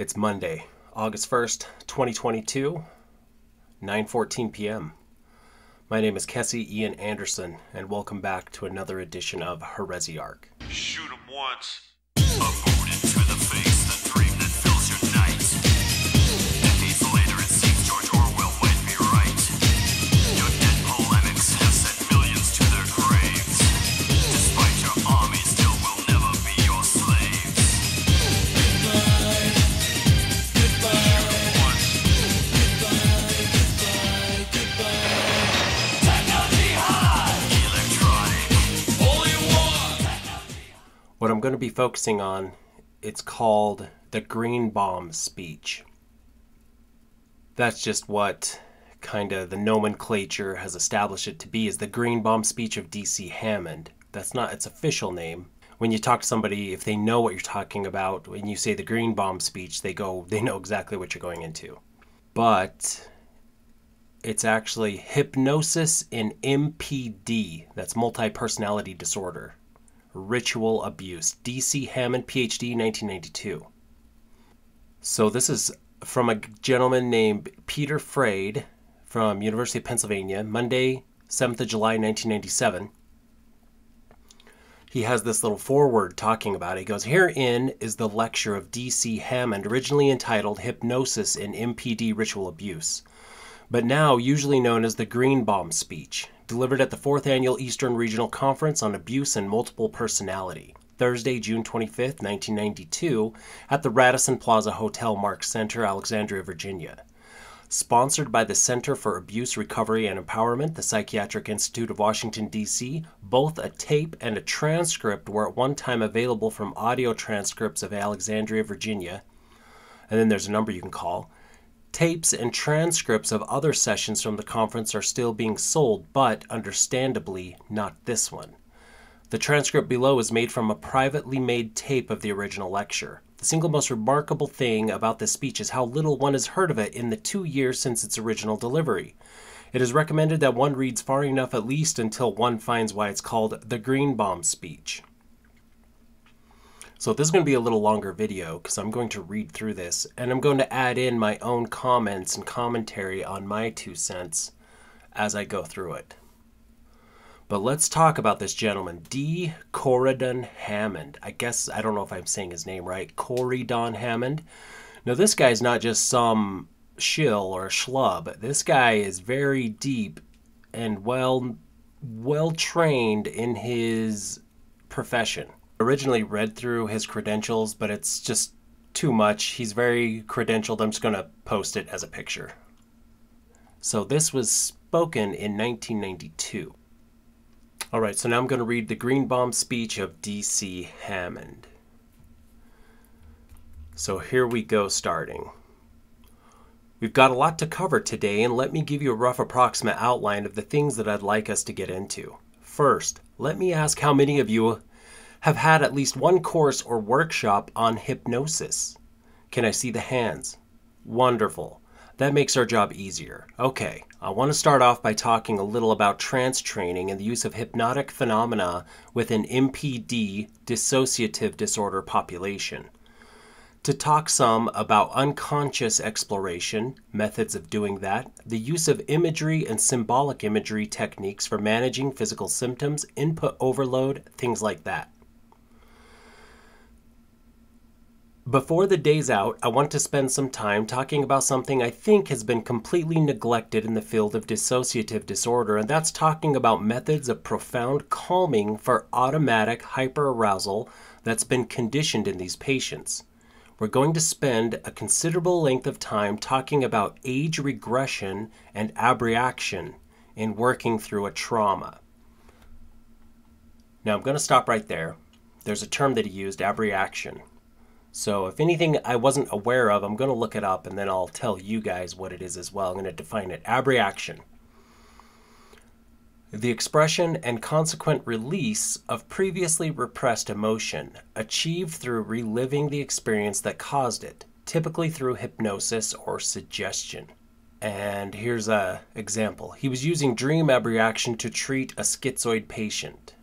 It's Monday, August 1st, 2022, 9:14 p.m. My name is Kessee Ian Anderson and welcome back to another edition of Heresiarch. Shoot him once. What I'm going to be focusing on, it's called the Greenbaum speech. That's just what kind of the nomenclature has established it to be is the Greenbaum speech of DC Hammond. That's not its official name. When you talk to somebody, if they know what you're talking about, when you say the Greenbaum speech, they go, they know exactly what you're going into. But it's actually hypnosis in MPD. That's multi personality disorder. Ritual Abuse. DC Hammond, PhD, 1992. So this is from a gentleman named Peter Freyd from University of Pennsylvania, Monday, 7th of July, 1997. He has this little foreword talking about it. He goes, Herein is the lecture of DC Hammond, originally entitled Hypnosis in MPD Ritual Abuse but now usually known as the Greenbaum speech, delivered at the 4th Annual Eastern Regional Conference on Abuse and Multiple Personality, Thursday, June 25, 1992, at the Radisson Plaza Hotel Mark Center, Alexandria, Virginia. Sponsored by the Center for Abuse Recovery and Empowerment, the Psychiatric Institute of Washington, D.C., both a tape and a transcript were at one time available from audio transcripts of Alexandria, Virginia. And then there's a number you can call. Tapes and transcripts of other sessions from the conference are still being sold, but understandably not this one. The transcript below is made from a privately made tape of the original lecture. The single most remarkable thing about this speech is how little one has heard of it in the two years since its original delivery. It is recommended that one reads far enough at least until one finds why it's called the Greenbaum speech. So this is going to be a little longer video because I'm going to read through this and I'm going to add in my own comments and commentary on my two cents as I go through it. But let's talk about this gentleman, D. Corydon Hammond. I guess I don't know if I'm saying his name right. Corydon Hammond. Now this guy's not just some shill or schlub. This guy is very deep and well well trained in his profession originally read through his credentials, but it's just too much. He's very credentialed. I'm just going to post it as a picture. So this was spoken in 1992. All right, so now I'm going to read the Greenbaum speech of D.C. Hammond. So here we go, starting. We've got a lot to cover today, and let me give you a rough approximate outline of the things that I'd like us to get into. First, let me ask how many of you have had at least one course or workshop on hypnosis. Can I see the hands? Wonderful. That makes our job easier. Okay, I want to start off by talking a little about trance training and the use of hypnotic phenomena with an MPD dissociative disorder population. To talk some about unconscious exploration, methods of doing that, the use of imagery and symbolic imagery techniques for managing physical symptoms, input overload, things like that. Before the day's out, I want to spend some time talking about something I think has been completely neglected in the field of dissociative disorder, and that's talking about methods of profound calming for automatic hyperarousal that's been conditioned in these patients. We're going to spend a considerable length of time talking about age regression and abreaction in working through a trauma. Now, I'm going to stop right there. There's a term that he used, abreaction. So if anything I wasn't aware of, I'm going to look it up and then I'll tell you guys what it is as well. I'm going to define it. Abreaction. The expression and consequent release of previously repressed emotion, achieved through reliving the experience that caused it, typically through hypnosis or suggestion. And here's a example. He was using dream abreaction to treat a schizoid patient.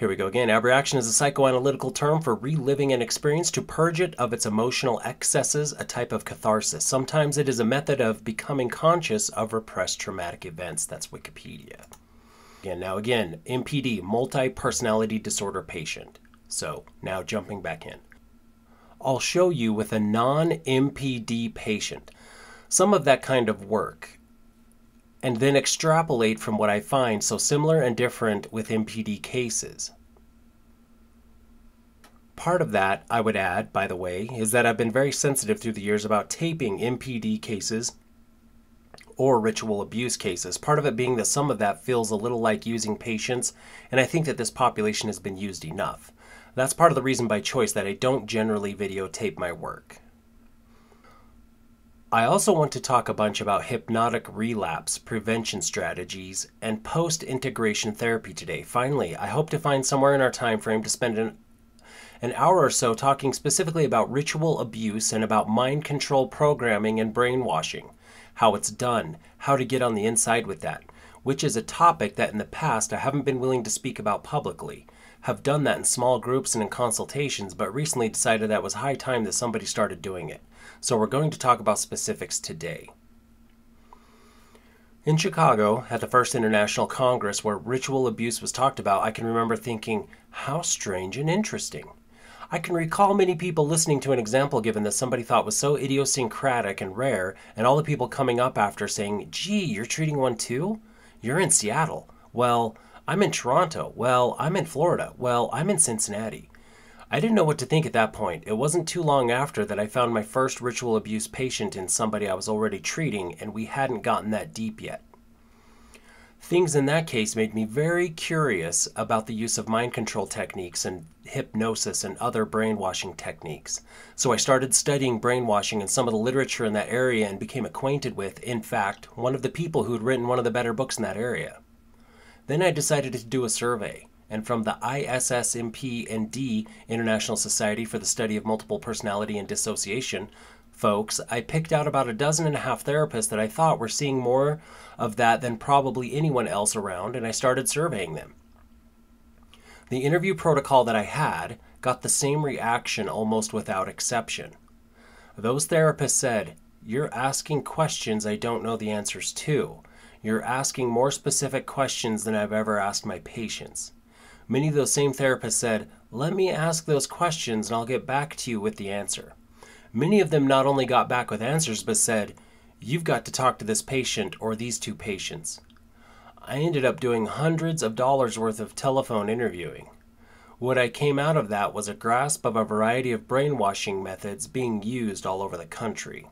Here we go again. Abreaction is a psychoanalytical term for reliving an experience to purge it of its emotional excesses, a type of catharsis. Sometimes it is a method of becoming conscious of repressed traumatic events. That's Wikipedia. Again, now again, MPD, multi personality disorder patient. So now jumping back in. I'll show you with a non MPD patient some of that kind of work and then extrapolate from what I find so similar and different with MPD cases. Part of that, I would add, by the way, is that I've been very sensitive through the years about taping MPD cases or ritual abuse cases. Part of it being that some of that feels a little like using patients, and I think that this population has been used enough. That's part of the reason by choice that I don't generally videotape my work. I also want to talk a bunch about hypnotic relapse prevention strategies and post integration therapy today. Finally, I hope to find somewhere in our time frame to spend an, an hour or so talking specifically about ritual abuse and about mind control programming and brainwashing, how it's done, how to get on the inside with that, which is a topic that in the past I haven't been willing to speak about publicly. Have done that in small groups and in consultations, but recently decided that was high time that somebody started doing it. So we're going to talk about specifics today. In Chicago, at the first International Congress where ritual abuse was talked about, I can remember thinking, how strange and interesting. I can recall many people listening to an example given that somebody thought was so idiosyncratic and rare, and all the people coming up after saying, gee, you're treating one too? You're in Seattle. Well, I'm in Toronto. Well, I'm in Florida. Well, I'm in Cincinnati. I didn't know what to think at that point. It wasn't too long after that I found my first ritual abuse patient in somebody I was already treating, and we hadn't gotten that deep yet. Things in that case made me very curious about the use of mind control techniques and hypnosis and other brainwashing techniques. So I started studying brainwashing and some of the literature in that area and became acquainted with, in fact, one of the people who had written one of the better books in that area. Then I decided to do a survey and from the ISSMP and D International Society for the Study of Multiple Personality and Dissociation folks, I picked out about a dozen and a half therapists that I thought were seeing more of that than probably anyone else around, and I started surveying them. The interview protocol that I had got the same reaction almost without exception. Those therapists said, You're asking questions I don't know the answers to. You're asking more specific questions than I've ever asked my patients. Many of those same therapists said, Let me ask those questions and I'll get back to you with the answer. Many of them not only got back with answers, but said, You've got to talk to this patient or these two patients. I ended up doing hundreds of dollars worth of telephone interviewing. What I came out of that was a grasp of a variety of brainwashing methods being used all over the country.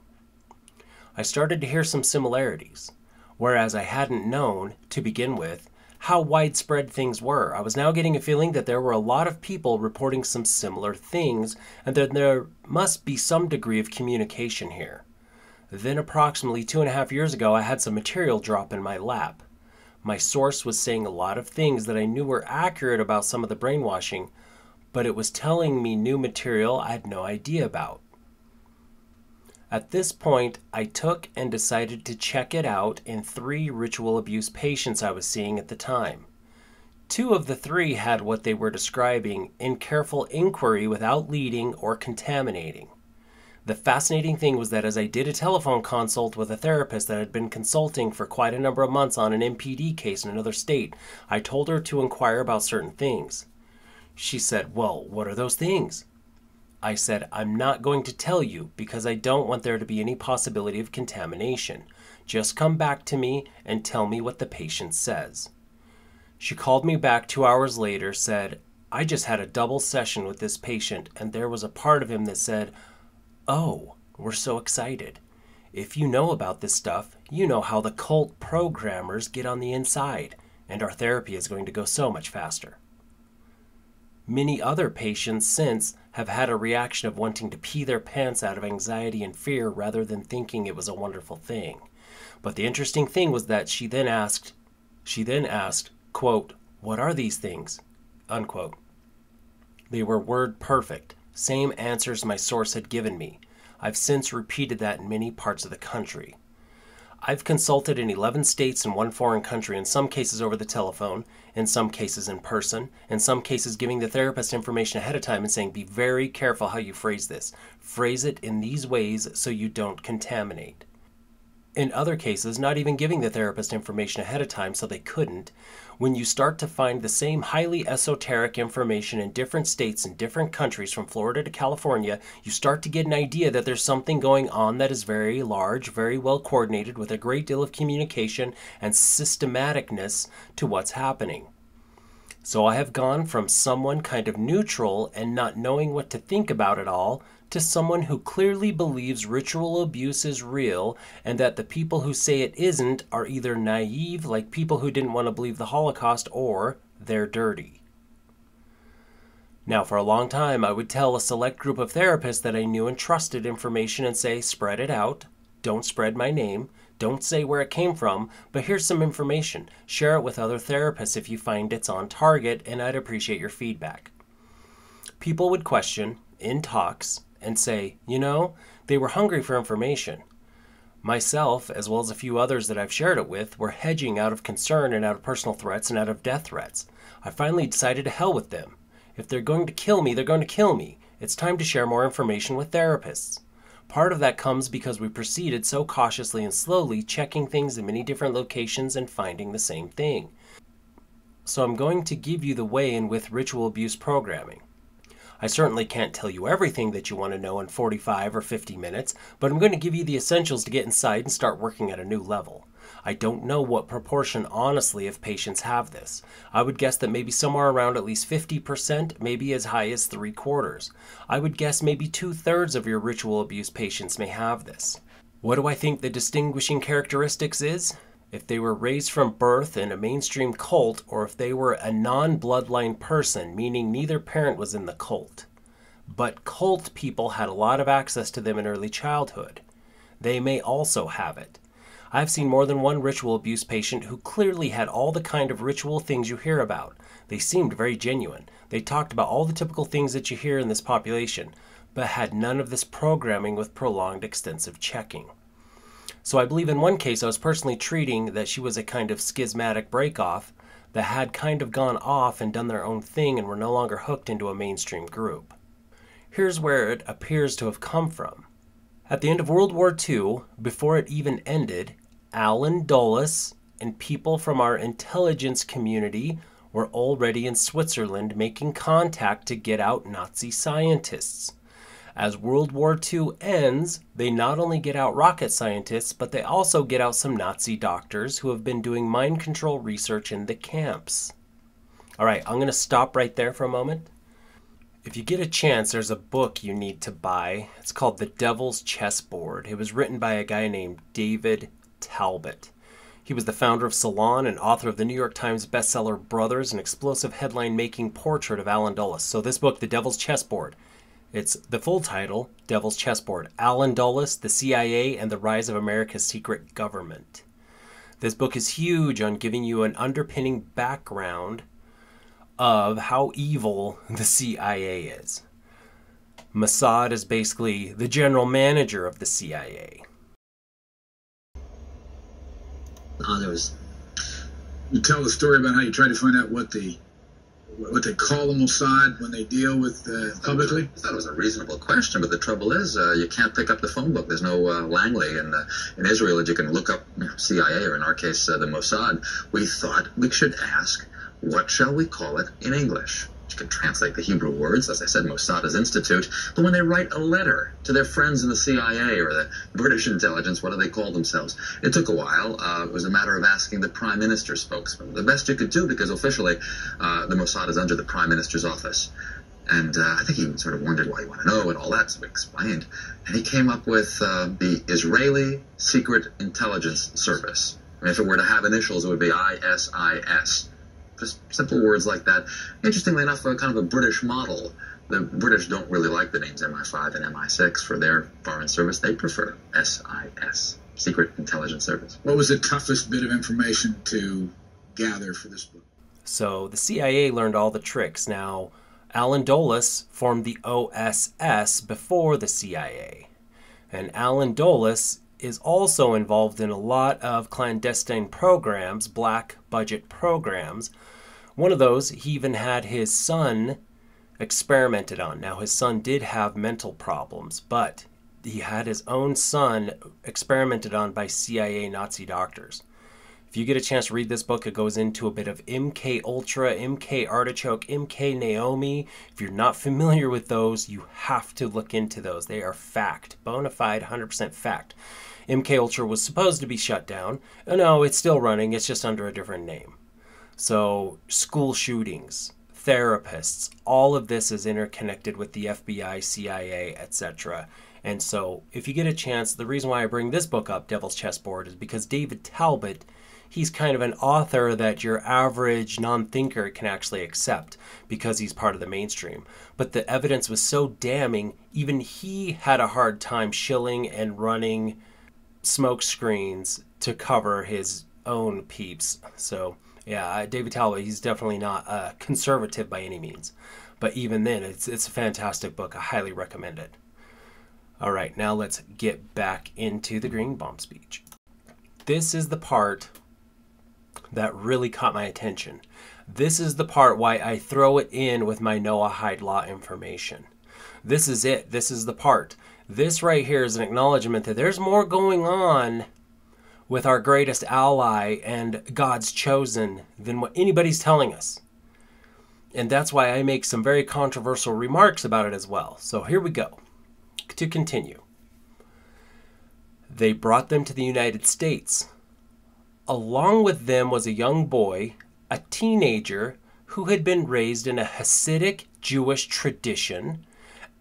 I started to hear some similarities, whereas I hadn't known, to begin with, how widespread things were. I was now getting a feeling that there were a lot of people reporting some similar things, and that there must be some degree of communication here. Then, approximately two and a half years ago, I had some material drop in my lap. My source was saying a lot of things that I knew were accurate about some of the brainwashing, but it was telling me new material I had no idea about. At this point, I took and decided to check it out in three ritual abuse patients I was seeing at the time. Two of the three had what they were describing in careful inquiry without leading or contaminating. The fascinating thing was that as I did a telephone consult with a therapist that had been consulting for quite a number of months on an MPD case in another state, I told her to inquire about certain things. She said, Well, what are those things? I said, I'm not going to tell you because I don't want there to be any possibility of contamination. Just come back to me and tell me what the patient says. She called me back two hours later, said, I just had a double session with this patient, and there was a part of him that said, Oh, we're so excited. If you know about this stuff, you know how the cult programmers get on the inside, and our therapy is going to go so much faster. Many other patients since have had a reaction of wanting to pee their pants out of anxiety and fear rather than thinking it was a wonderful thing. But the interesting thing was that she then asked, she then asked, quote, "What are these things?" unquote. They were word perfect, same answers my source had given me. I've since repeated that in many parts of the country. I've consulted in 11 states and one foreign country, in some cases over the telephone, in some cases in person, in some cases giving the therapist information ahead of time and saying, be very careful how you phrase this. Phrase it in these ways so you don't contaminate. In other cases, not even giving the therapist information ahead of time so they couldn't. When you start to find the same highly esoteric information in different states and different countries from Florida to California, you start to get an idea that there's something going on that is very large, very well coordinated, with a great deal of communication and systematicness to what's happening. So I have gone from someone kind of neutral and not knowing what to think about it all to someone who clearly believes ritual abuse is real and that the people who say it isn't are either naive, like people who didn't want to believe the Holocaust, or they're dirty. Now, for a long time, I would tell a select group of therapists that I knew and trusted information and say, spread it out, don't spread my name, don't say where it came from, but here's some information. Share it with other therapists if you find it's on target, and I'd appreciate your feedback. People would question, in talks, and say, you know, they were hungry for information. Myself, as well as a few others that I've shared it with, were hedging out of concern and out of personal threats and out of death threats. I finally decided to hell with them. If they're going to kill me, they're going to kill me. It's time to share more information with therapists. Part of that comes because we proceeded so cautiously and slowly, checking things in many different locations and finding the same thing. So I'm going to give you the way in with ritual abuse programming. I certainly can't tell you everything that you want to know in 45 or 50 minutes, but I'm going to give you the essentials to get inside and start working at a new level. I don't know what proportion, honestly, of patients have this. I would guess that maybe somewhere around at least 50%, maybe as high as three quarters. I would guess maybe two thirds of your ritual abuse patients may have this. What do I think the distinguishing characteristics is? If they were raised from birth in a mainstream cult or if they were a non bloodline person, meaning neither parent was in the cult. But cult people had a lot of access to them in early childhood. They may also have it. I've seen more than one ritual abuse patient who clearly had all the kind of ritual things you hear about. They seemed very genuine. They talked about all the typical things that you hear in this population, but had none of this programming with prolonged extensive checking. So I believe in one case I was personally treating that she was a kind of schismatic breakoff that had kind of gone off and done their own thing and were no longer hooked into a mainstream group. Here's where it appears to have come from. At the end of World War II, before it even ended, Allen Dulles and people from our intelligence community were already in Switzerland making contact to get out Nazi scientists. As World War II ends, they not only get out rocket scientists, but they also get out some Nazi doctors who have been doing mind control research in the camps. All right, I'm going to stop right there for a moment. If you get a chance, there's a book you need to buy. It's called The Devil's Chessboard. It was written by a guy named David Talbot. He was the founder of Salon and author of the New York Times bestseller Brothers, an explosive headline making portrait of Allen Dulles. So, this book, The Devil's Chessboard, it's the full title Devil's Chessboard Allen Dulles, the CIA, and the Rise of America's Secret Government. This book is huge on giving you an underpinning background of how evil the CIA is. Mossad is basically the general manager of the CIA. Uh, there was You tell the story about how you try to find out what the what they call the Mossad when they deal with uh, publicly. I thought it was a reasonable question, but the trouble is, uh, you can't pick up the phone book. There's no uh, Langley in, uh, in Israel that you can look up you know, CIA or in our case, uh, the Mossad. We thought we should ask, what shall we call it in English? You can translate the Hebrew words, as I said, Mossad's Institute. But when they write a letter to their friends in the CIA or the British intelligence, what do they call themselves? It took a while. Uh, it was a matter of asking the Prime Minister's spokesman. The best you could do, because officially uh, the Mossad is under the Prime Minister's office. And uh, I think he sort of wondered why you want to know and all that, so we explained. And he came up with uh, the Israeli Secret Intelligence Service. I mean, if it were to have initials, it would be ISIS just simple words like that. Interestingly enough, a kind of a British model. The British don't really like the names MI5 and MI6 for their foreign service. They prefer SIS, Secret Intelligence Service. What was the toughest bit of information to gather for this book? So the CIA learned all the tricks. Now, Allen Dulles formed the OSS before the CIA. And Allen Dulles is also involved in a lot of clandestine programs, black budget programs. One of those, he even had his son experimented on. Now, his son did have mental problems, but he had his own son experimented on by CIA Nazi doctors. If you get a chance to read this book, it goes into a bit of MK Ultra, MK Artichoke, MK Naomi. If you're not familiar with those, you have to look into those. They are fact, bona fide, 100% fact. MK Ultra was supposed to be shut down. No, it's still running. It's just under a different name. So, school shootings, therapists, all of this is interconnected with the FBI, CIA, etc. And so, if you get a chance, the reason why I bring this book up, Devil's Chessboard, is because David Talbot, he's kind of an author that your average non thinker can actually accept because he's part of the mainstream. But the evidence was so damning, even he had a hard time shilling and running smoke screens to cover his own peeps. So, yeah, David Talbot, he's definitely not uh, conservative by any means. But even then, it's, it's a fantastic book. I highly recommend it. All right, now let's get back into the Greenbaum speech. This is the part that really caught my attention. This is the part why I throw it in with my Noahide Law information. This is it. This is the part. This right here is an acknowledgement that there's more going on with our greatest ally and God's chosen than what anybody's telling us. And that's why I make some very controversial remarks about it as well. So here we go. To continue, they brought them to the United States. Along with them was a young boy, a teenager, who had been raised in a Hasidic Jewish tradition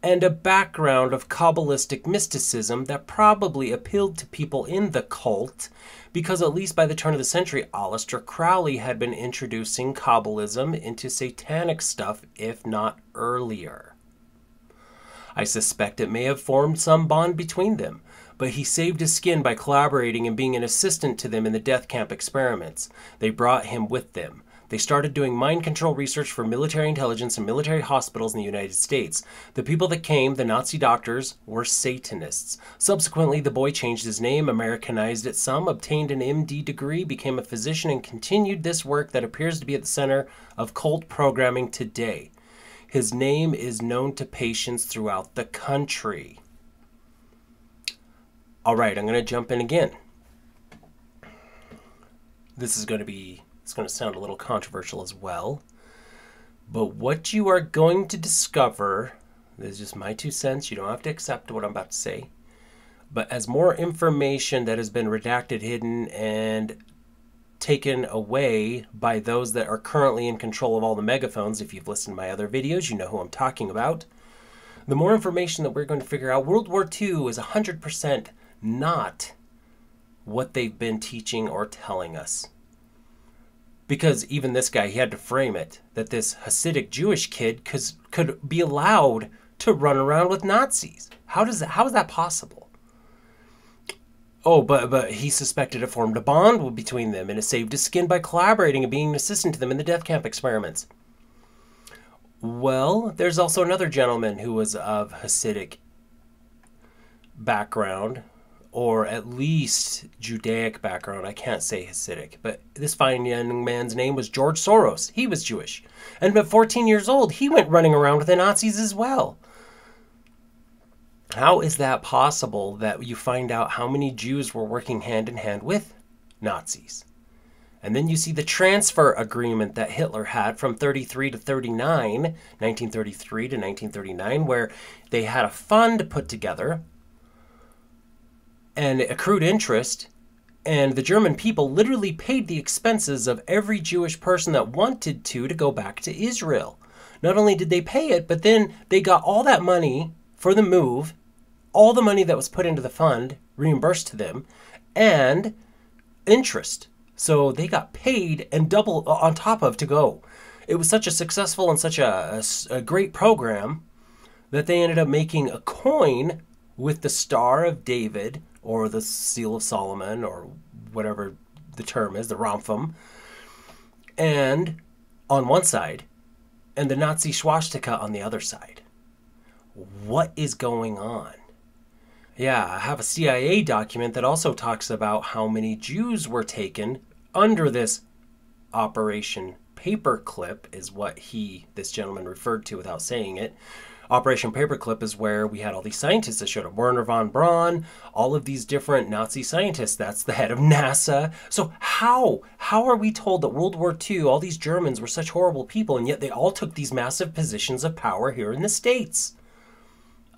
and a background of Kabbalistic mysticism that probably appealed to people in the cult because, at least by the turn of the century, Aleister Crowley had been introducing Kabbalism into satanic stuff, if not earlier. I suspect it may have formed some bond between them, but he saved his skin by collaborating and being an assistant to them in the death camp experiments. They brought him with them. They started doing mind control research for military intelligence and military hospitals in the United States. The people that came, the Nazi doctors, were Satanists. Subsequently, the boy changed his name, Americanized it some, obtained an MD degree, became a physician, and continued this work that appears to be at the center of cult programming today. His name is known to patients throughout the country. All right, I'm going to jump in again. This is going to be it's going to sound a little controversial as well. But what you are going to discover, this is just my two cents, you don't have to accept what I'm about to say. But as more information that has been redacted, hidden, and taken away by those that are currently in control of all the megaphones, if you've listened to my other videos, you know who I'm talking about. The more information that we're going to figure out, World War II is 100% not what they've been teaching or telling us because even this guy he had to frame it that this Hasidic Jewish kid could could be allowed to run around with Nazis. How does that, how is that possible? Oh, but but he suspected it formed a bond between them and it saved his skin by collaborating and being an assistant to them in the death camp experiments. Well, there's also another gentleman who was of Hasidic background or at least Judaic background. I can't say Hasidic, but this fine young man's name was George Soros. He was Jewish. And at 14 years old, he went running around with the Nazis as well. How is that possible that you find out how many Jews were working hand in hand with Nazis? And then you see the transfer agreement that Hitler had from 33 to 39, 1933 to 1939, where they had a fund put together and accrued interest. And the German people literally paid the expenses of every Jewish person that wanted to to go back to Israel. Not only did they pay it, but then they got all that money for the move, all the money that was put into the fund reimbursed to them, and interest. So they got paid and double uh, on top of to go. It was such a successful and such a, a, a great program that they ended up making a coin with the Star of David or the Seal of Solomon or whatever the term is, the Remphan, and on one side, and the Nazi swastika on the other side. What is going on? Yeah, I have a CIA document that also talks about how many Jews were taken under this Operation Paperclip, is what he, this gentleman, referred to without saying it. Operation Paperclip is where we had all these scientists that showed up. Wernher von Braun, all of these different Nazi scientists. That's the head of NASA. So how how are we told that World War II, all these Germans were such horrible people, and yet they all took these massive positions of power here in the States?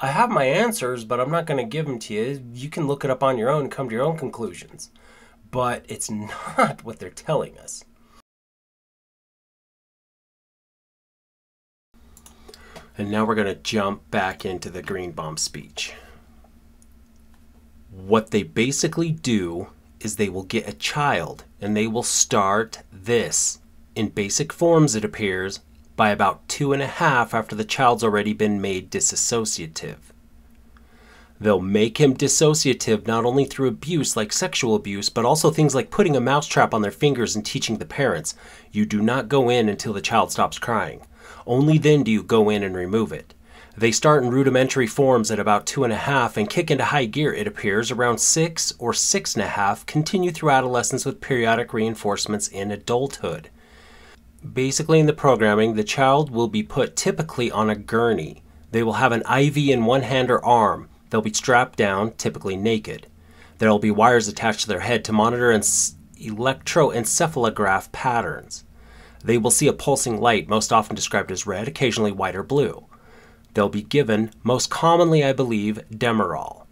I have my answers, but I'm not going to give them to you. You can look it up on your own and come to your own conclusions. But it's not what they're telling us. And now we're going to jump back into the Greenbaum speech. What they basically do is they will get a child and they will start this in basic forms, it appears, by about two and a half after the child's already been made disassociative. They'll make him dissociative not only through abuse like sexual abuse, but also things like putting a mousetrap on their fingers and teaching the parents you do not go in until the child stops crying. Only then do you go in and remove it. They start in rudimentary forms at about two and a half and kick into high gear, it appears, around six or six and a half, continue through adolescence with periodic reinforcements in adulthood. Basically, in the programming, the child will be put typically on a gurney. They will have an IV in one hand or arm. They'll be strapped down, typically naked. There will be wires attached to their head to monitor electroencephalograph patterns. They will see a pulsing light, most often described as red, occasionally white or blue. They'll be given, most commonly, I believe, Demerol.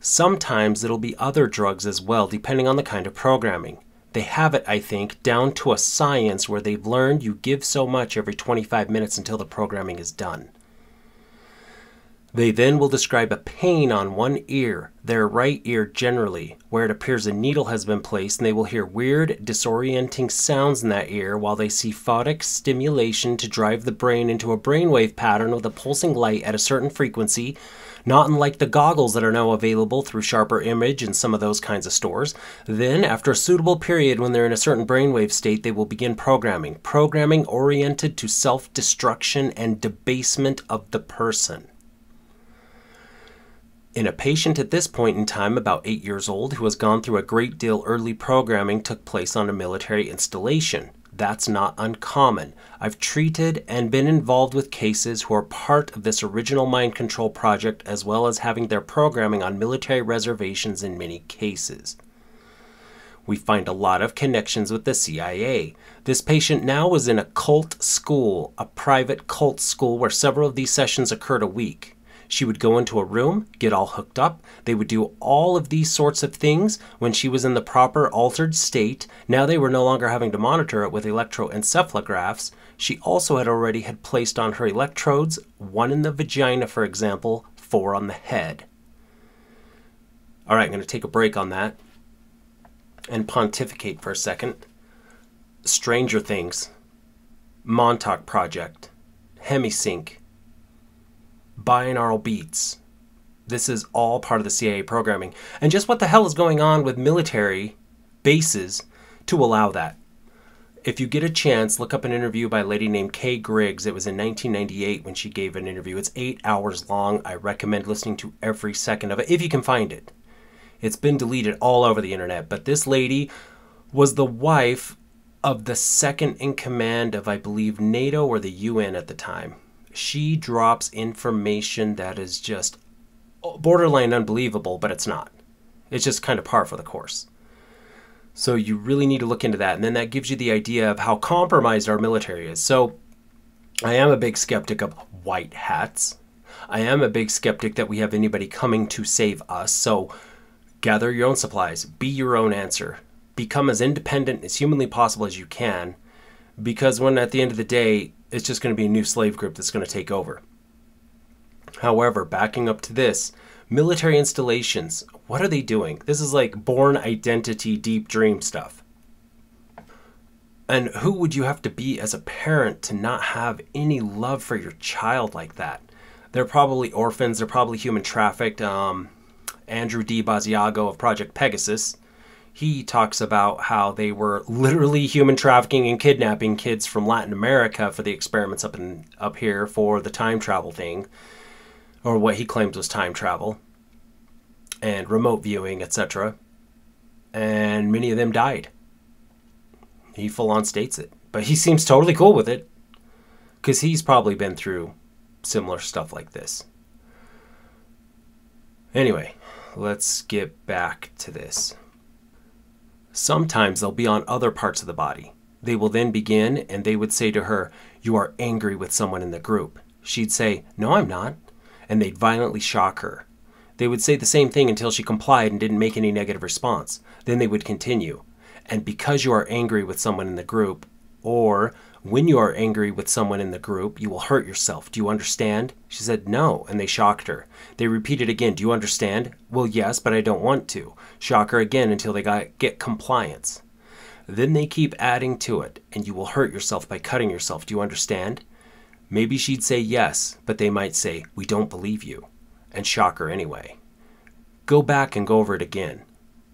Sometimes it'll be other drugs as well, depending on the kind of programming. They have it, I think, down to a science where they've learned you give so much every 25 minutes until the programming is done. They then will describe a pain on one ear, their right ear generally, where it appears a needle has been placed, and they will hear weird, disorienting sounds in that ear while they see photic stimulation to drive the brain into a brainwave pattern with a pulsing light at a certain frequency, not unlike the goggles that are now available through Sharper Image and some of those kinds of stores. Then, after a suitable period when they're in a certain brainwave state, they will begin programming, programming oriented to self destruction and debasement of the person. In a patient at this point in time, about eight years old, who has gone through a great deal early programming, took place on a military installation. That's not uncommon. I've treated and been involved with cases who are part of this original mind control project, as well as having their programming on military reservations in many cases. We find a lot of connections with the CIA. This patient now was in a cult school, a private cult school where several of these sessions occurred a week. She would go into a room, get all hooked up. They would do all of these sorts of things when she was in the proper altered state. Now they were no longer having to monitor it with electroencephalographs. She also had already had placed on her electrodes, one in the vagina, for example, four on the head. All right, I'm going to take a break on that and pontificate for a second. Stranger Things, Montauk Project, Hemisync, binaural beats. This is all part of the CIA programming. And just what the hell is going on with military bases to allow that? If you get a chance, look up an interview by a lady named Kay Griggs. It was in 1998 when she gave an interview. It's eight hours long. I recommend listening to every second of it if you can find it. It's been deleted all over the internet, but this lady was the wife of the second in command of, I believe, NATO or the UN at the time she drops information that is just borderline unbelievable, but it's not. It's just kind of par for the course. So you really need to look into that. And then that gives you the idea of how compromised our military is. So I am a big skeptic of white hats. I am a big skeptic that we have anybody coming to save us. So gather your own supplies, be your own answer, become as independent as humanly possible as you can. Because when at the end of the day, it's just going to be a new slave group that's going to take over. However, backing up to this, military installations, what are they doing? This is like Bourne Identity deep dream stuff. And who would you have to be as a parent to not have any love for your child like that? They're probably orphans, they're probably human trafficked. Um, Andrew D. Basiago of Project Pegasus he talks about how they were literally human trafficking and kidnapping kids from Latin America for the experiments up in up here for the time travel thing, or what he claims was time travel. and remote viewing, etc. And many of them died. He full on states it. But he seems totally cool with it. Because he's probably been through similar stuff like this. Anyway, let's get back to this. Sometimes they'll be on other parts of the body. They will then begin and they would say to her, You are angry with someone in the group. She'd say, No, I'm not. And they'd violently shock her. They would say the same thing until she complied and didn't make any negative response. Then they would continue. And because you are angry with someone in the group, or when you are angry with someone in the group, you will hurt yourself. Do you understand? She said, No, and they shocked her. They repeated again, Do you understand? Well, yes, but I don't want to. Shock her again until they got, get compliance. Then they keep adding to it, and you will hurt yourself by cutting yourself. Do you understand? Maybe she'd say yes, but they might say, We don't believe you, and shock her anyway. Go back and go over it again.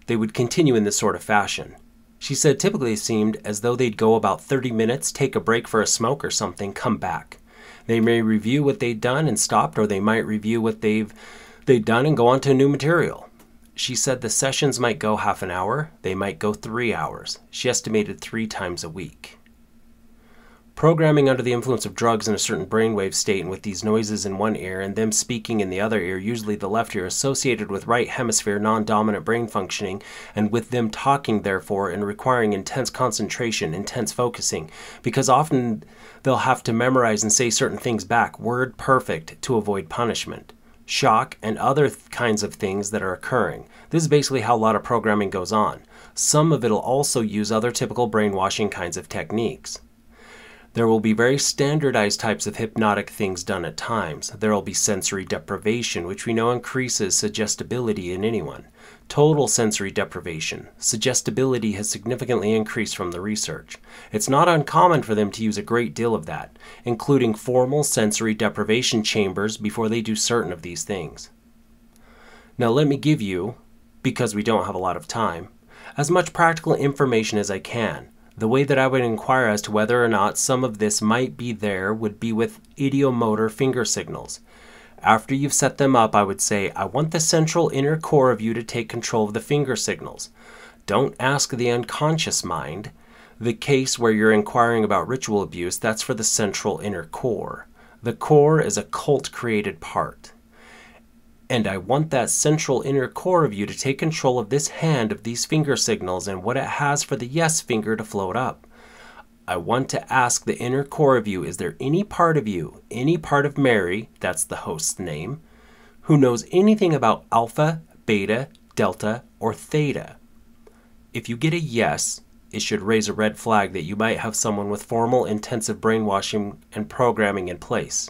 They would continue in this sort of fashion. She said typically it seemed as though they'd go about 30 minutes, take a break for a smoke or something, come back. They may review what they'd done and stopped, or they might review what they've they'd done and go on to new material. She said the sessions might go half an hour, they might go three hours. She estimated three times a week. Programming under the influence of drugs in a certain brainwave state and with these noises in one ear and them speaking in the other ear, usually the left ear, associated with right hemisphere non dominant brain functioning, and with them talking, therefore, and requiring intense concentration, intense focusing, because often they'll have to memorize and say certain things back, word perfect, to avoid punishment shock, and other th- kinds of things that are occurring. This is basically how a lot of programming goes on. Some of it'll also use other typical brainwashing kinds of techniques. There will be very standardized types of hypnotic things done at times. There will be sensory deprivation, which we know increases suggestibility in anyone. Total sensory deprivation. Suggestibility has significantly increased from the research. It's not uncommon for them to use a great deal of that, including formal sensory deprivation chambers before they do certain of these things. Now, let me give you, because we don't have a lot of time, as much practical information as I can. The way that I would inquire as to whether or not some of this might be there would be with ideomotor finger signals. After you've set them up, I would say, I want the central inner core of you to take control of the finger signals. Don't ask the unconscious mind. The case where you're inquiring about ritual abuse, that's for the central inner core. The core is a cult created part. And I want that central inner core of you to take control of this hand of these finger signals and what it has for the yes finger to float up. I want to ask the inner core of you is there any part of you, any part of Mary, that's the host's name, who knows anything about alpha, beta, delta, or theta? If you get a yes, it should raise a red flag that you might have someone with formal intensive brainwashing and programming in place.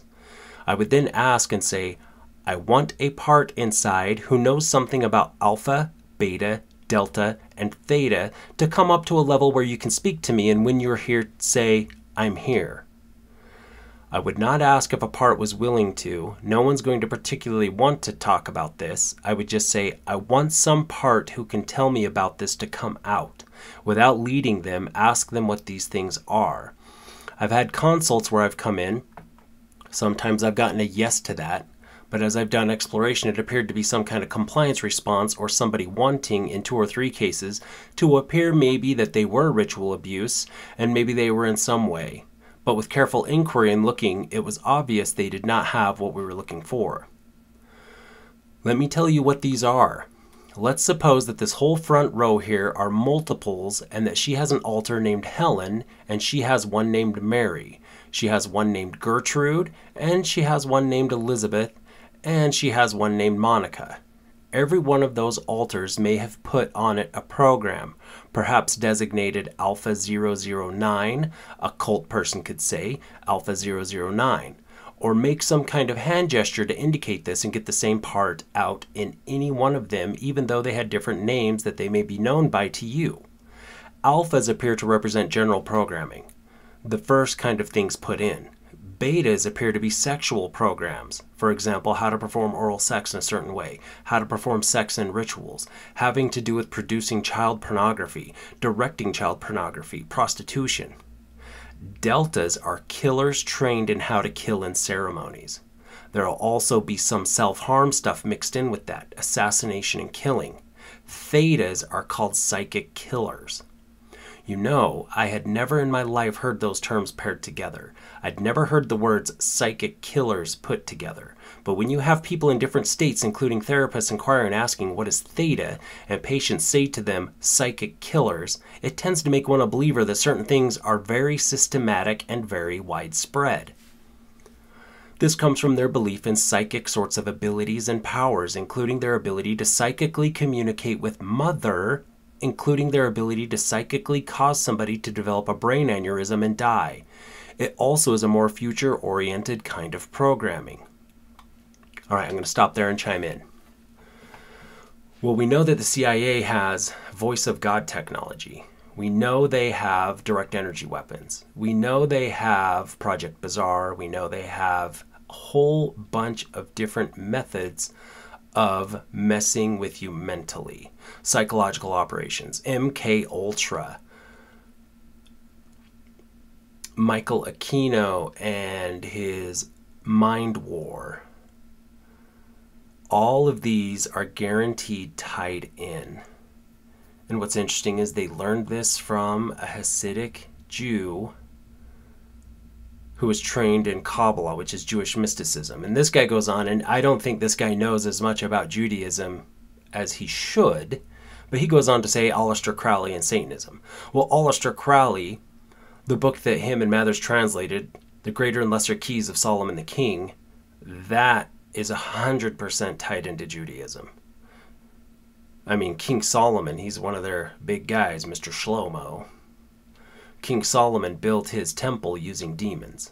I would then ask and say, I want a part inside who knows something about alpha, beta, delta, and theta to come up to a level where you can speak to me, and when you're here, say, I'm here. I would not ask if a part was willing to. No one's going to particularly want to talk about this. I would just say, I want some part who can tell me about this to come out. Without leading them, ask them what these things are. I've had consults where I've come in. Sometimes I've gotten a yes to that. But as I've done exploration, it appeared to be some kind of compliance response or somebody wanting, in two or three cases, to appear maybe that they were ritual abuse and maybe they were in some way. But with careful inquiry and looking, it was obvious they did not have what we were looking for. Let me tell you what these are. Let's suppose that this whole front row here are multiples and that she has an alter named Helen and she has one named Mary. She has one named Gertrude and she has one named Elizabeth and she has one named Monica. Every one of those alters may have put on it a program, perhaps designated Alpha 009, a cult person could say Alpha 009, or make some kind of hand gesture to indicate this and get the same part out in any one of them, even though they had different names that they may be known by to you. Alphas appear to represent general programming, the first kind of things put in betas appear to be sexual programs. For example, how to perform oral sex in a certain way, how to perform sex in rituals, having to do with producing child pornography, directing child pornography, prostitution. Deltas are killers trained in how to kill in ceremonies. There'll also be some self harm stuff mixed in with that assassination and killing. Thetas are called psychic killers. You know, I had never in my life heard those terms paired together. I'd never heard the words psychic killers put together. But when you have people in different states, including therapists inquiring asking what is theta, and patients say to them psychic killers, it tends to make one a believer that certain things are very systematic and very widespread. This comes from their belief in psychic sorts of abilities and powers, including their ability to psychically communicate with Mother, including their ability to psychically cause somebody to develop a brain aneurysm and die. It also is a more future oriented kind of programming. All right, I'm going to stop there and chime in. Well, we know that the CIA has voice of God technology. We know they have direct energy weapons. We know they have Project Bazaar. We know they have a whole bunch of different methods of messing with you mentally. Psychological operations, MK Ultra, Michael Aquino and his Mind War. All of these are guaranteed tied in. And what's interesting is they learned this from a Hasidic Jew who was trained in Kabbalah, which is Jewish mysticism. And this guy goes on, and I don't think this guy knows as much about Judaism as he should, but he goes on to say Aleister Crowley and Satanism. Well, Aleister Crowley, the book that him and Mathers translated, The Greater and Lesser Keys of Solomon the King, that is 100% tied into Judaism. I mean, King Solomon, he's one of their big guys, Mr. Shlomo. King Solomon built his temple using demons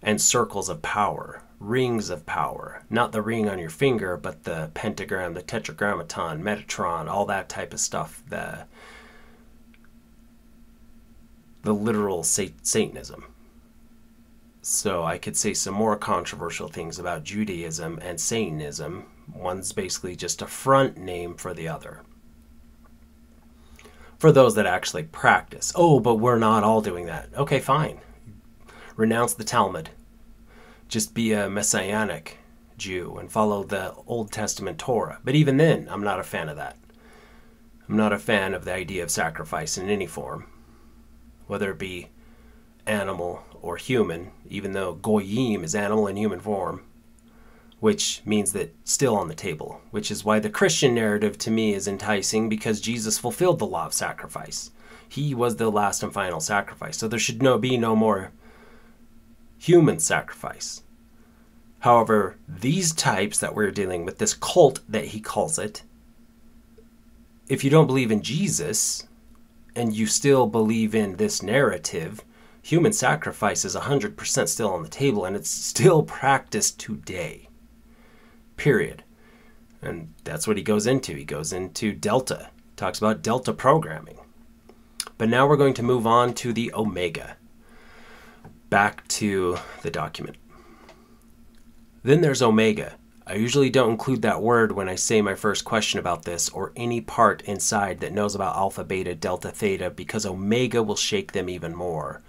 and circles of power, rings of power. Not the ring on your finger, but the pentagram, the tetragrammaton, Metatron, all that type of stuff. The the literal Satanism. So I could say some more controversial things about Judaism and Satanism. One's basically just a front name for the other for those that actually practice. Oh, but we're not all doing that. Okay, fine. Renounce the Talmud. Just be a messianic Jew and follow the Old Testament Torah. But even then, I'm not a fan of that. I'm not a fan of the idea of sacrifice in any form, whether it be animal or human, even though Goyim is animal in human form which means that still on the table, which is why the Christian narrative to me is enticing because Jesus fulfilled the law of sacrifice. He was the last and final sacrifice. So there should no be no more human sacrifice. However, these types that we're dealing with, this cult that he calls it, if you don't believe in Jesus and you still believe in this narrative, human sacrifice is 100% still on the table and it's still practiced today period. And that's what he goes into. He goes into Delta, talks about Delta programming. But now we're going to move on to the Omega. Back to the document. Then there's Omega. I usually don't include that word when I say my first question about this or any part inside that knows about Alpha, Beta, Delta, Theta because Omega will shake them even more.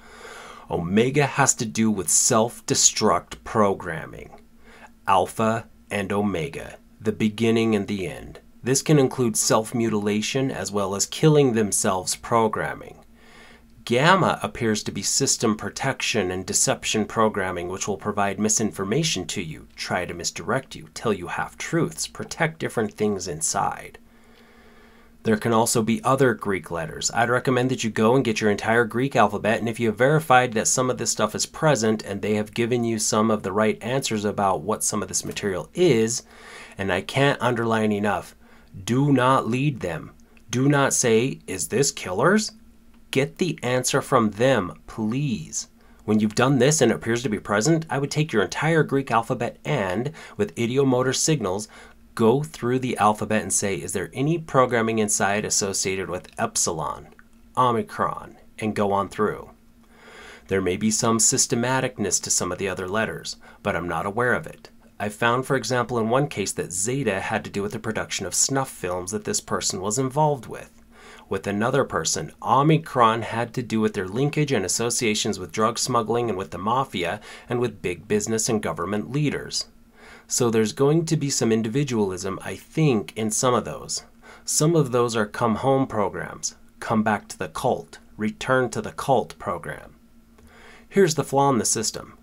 Omega has to do with self destruct programming. Alpha and Omega, the beginning and the end. This can include self mutilation as well as killing themselves programming. Gamma appears to be system protection and deception programming, which will provide misinformation to you, try to misdirect you, tell you half truths, protect different things inside. There can also be other Greek letters. I'd recommend that you go and get your entire Greek alphabet, and if you have verified that some of this stuff is present and they have given you some of the right answers about what some of this material is, and I can't underline enough, do not lead them. Do not say, Is this killers? Get the answer from them, please. When you've done this and it appears to be present, I would take your entire Greek alphabet and, with ideomotor signals, go through the alphabet and say, is there any programming inside associated with epsilon, omicron, and go on through. There may be some systematicness to some of the other letters, but I'm not aware of it. I found, for example, in one case that zeta had to do with the production of snuff films that this person was involved with. With another person. Omicron had to do with their linkage and associations with drug smuggling and with the mafia and with big business and government leaders. So there's going to be some individualism, I think, in some of those. Some of those are come home programs, come back to the cult, return to the cult program. Here's the flaw in the system.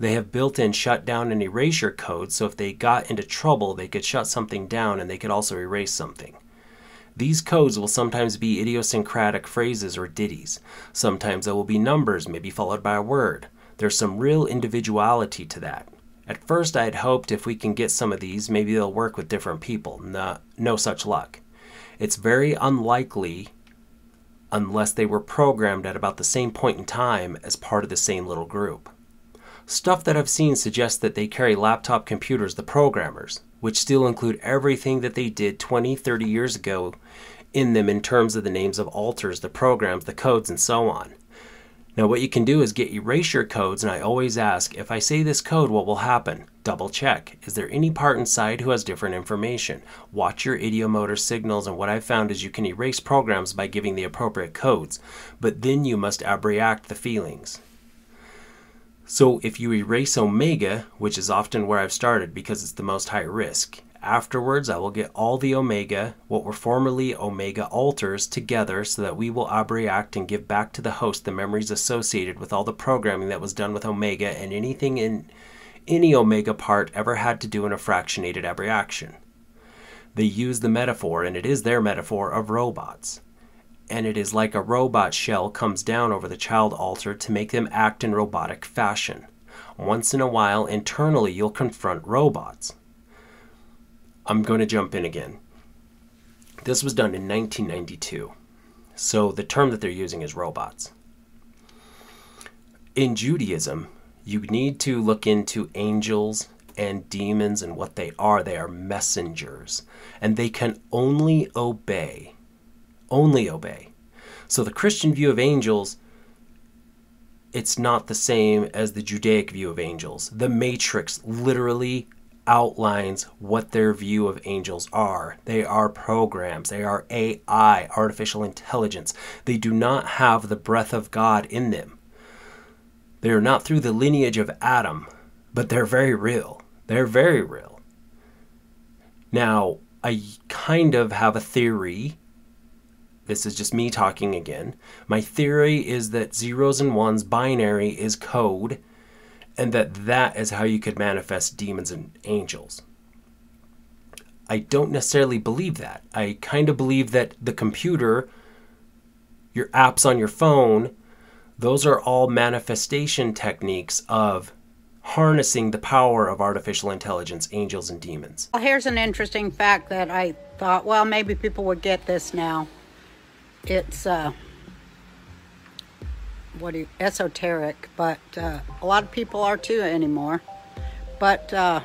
They have built in shutdown and erasure codes, so if they got into trouble, they could shut something down and they could also erase something. These codes will sometimes be idiosyncratic phrases or ditties. Sometimes there will be numbers, maybe followed by a word. There's some real individuality to that. At first, I had hoped if we can get some of these, maybe they'll work with different people. No, no such luck. It's very unlikely unless they were programmed at about the same point in time as part of the same little group. Stuff that I've seen suggests that they carry laptop computers, the programmers, which still include everything that they did 20, 30 years ago in them in terms of the names of alters, the programs, the codes, and so on. Now, what you can do is get erasure codes, and I always ask if I say this code, what will happen? Double check. Is there any part inside who has different information? Watch your ideomotor signals, and what I've found is you can erase programs by giving the appropriate codes, but then you must abreact the feelings. So if you erase omega, which is often where I've started because it's the most high risk, afterwards I will get all the omega, what were formerly omega alters, together so that we will abreact and give back to the host the memories associated with all the programming that was done with omega and anything in any omega part ever had to do in a fractionated abreaction. They use the metaphor, and it is their metaphor, of robots and it is like a robot shell comes down over the child alter to make them act in robotic fashion. Once in a while, internally, you'll confront robots. I'm going to jump in again. This was done in 1992. So the term that they're using is robots. In Judaism, you need to look into angels and demons and what they are. They are messengers, and they can only obey only obey. So the Christian view of angels, it's not the same as the Judaic view of angels. The Matrix literally outlines what their view of angels are. They are programs, they are AI, artificial intelligence. They do not have the breath of God in them. They are not through the lineage of Adam, but they're very real. They're very real. Now, I kind of have a theory this is just me talking again. My theory is that zeros and ones binary is code, and that that is how you could manifest demons and angels. I don't necessarily believe that. I kind of believe that the computer, your apps on your phone, those are all manifestation techniques of harnessing the power of artificial intelligence, angels, and demons. Well, here's an interesting fact that I thought, well, maybe people would get this now it's uh, what do you, esoteric, but uh, a lot of people are too anymore. But uh,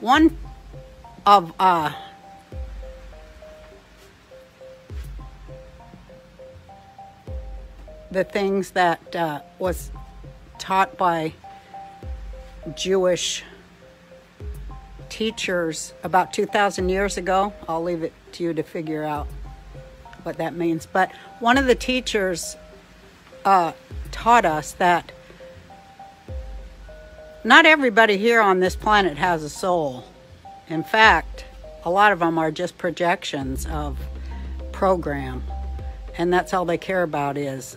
one of uh, the things that uh, was taught by Jewish teachers about 2,000 years ago, I'll leave it to you to figure out what that means. But one of the teachers uh, taught us that not everybody here on this planet has a soul. In fact, a lot of them are just projections of program, and that's all they care about is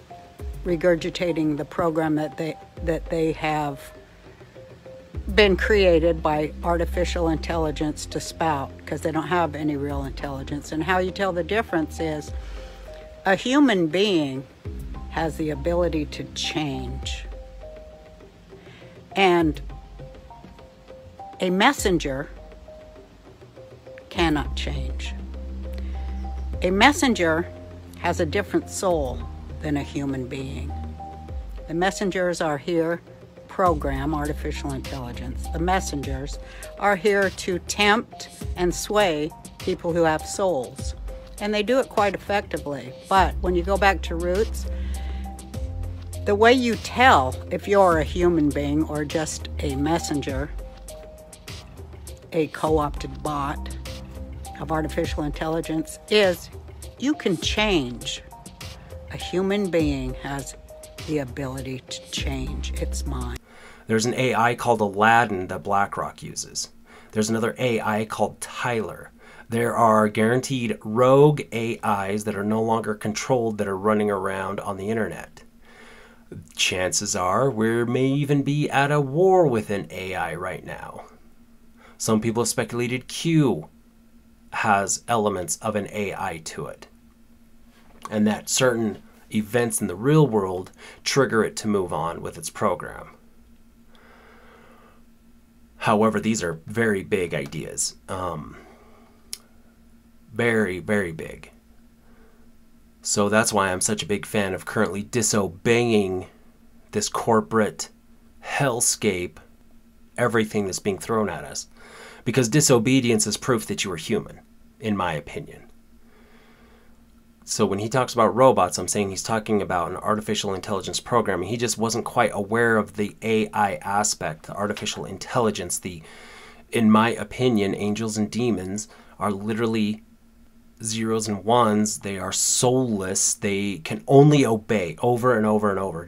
regurgitating the program that they that they have been created by artificial intelligence to spout because they don't have any real intelligence. And how you tell the difference is a human being has the ability to change. And a messenger cannot change. A messenger has a different soul than a human being. The messengers are here program, artificial intelligence, the messengers, are here to tempt and sway people who have souls. And they do it quite effectively. But when you go back to roots, the way you tell if you're a human being or just a messenger, a co opted bot of artificial intelligence, is You can change. A human being has the ability to change its mind. There's an AI called Aladdin that BlackRock uses. There's another AI called Tyler. There are guaranteed rogue AIs that are no longer controlled that are running around on the internet. Chances are we may even be at a war with an AI right now. Some people have speculated Q has elements of an AI to it, and that certain events in the real world trigger it to move on with its program. However, these are very big ideas. Um, very, very big. So that's why I'm such a big fan of currently disobeying this corporate hellscape, everything that's being thrown at us. Because disobedience is proof that you are human, in my opinion. So when he talks about robots, I'm saying he's talking about an artificial intelligence program. He just wasn't quite aware of the AI aspect, the artificial intelligence, the in my opinion, angels and demons are literally zeros and ones. They are soulless. They can only obey over and over and over.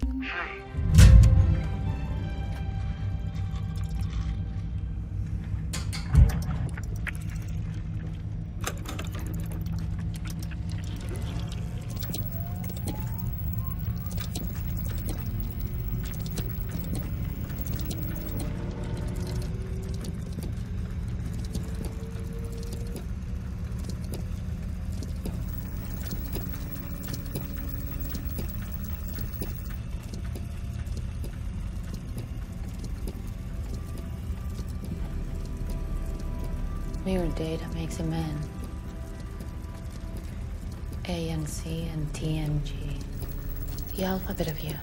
Mirror data makes a man. ANC and TNG. The alphabet of you.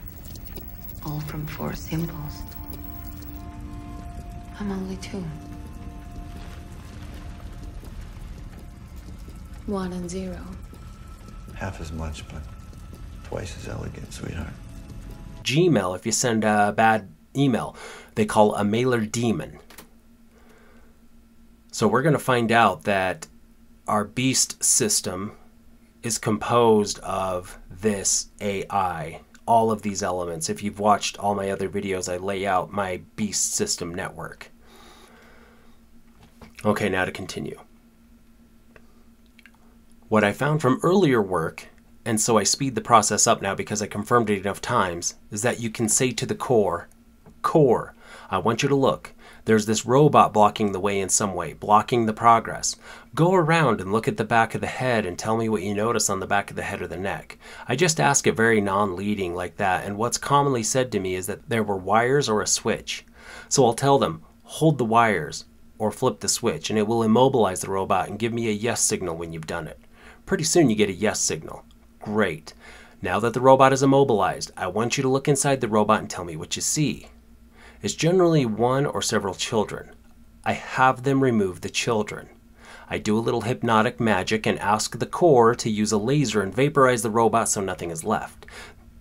All from four symbols. I'm only two. One and zero. Half as much, but twice as elegant, sweetheart. Gmail, if you send a bad email, they call a mailer demon. So we're going to find out that our beast system is composed of this AI, all of these elements. If you've watched all my other videos, I lay out my beast system network. Okay, now to continue. What I found from earlier work, and so I speed the process up now because I confirmed it enough times, is that you can say to the core, Core, I want you to look. There's this robot blocking the way in some way, blocking the progress. Go around and look at the back of the head and tell me what you notice on the back of the head or the neck. I just ask it very non leading like that, and what's commonly said to me is that there were wires or a switch. So I'll tell them, hold the wires or flip the switch, and it will immobilize the robot and give me a yes signal when you've done it. Pretty soon you get a yes signal. Great. Now that the robot is immobilized, I want you to look inside the robot and tell me what you see. It's generally one or several children. I have them remove the children. I do a little hypnotic magic and ask the core to use a laser and vaporize the robot so nothing is left.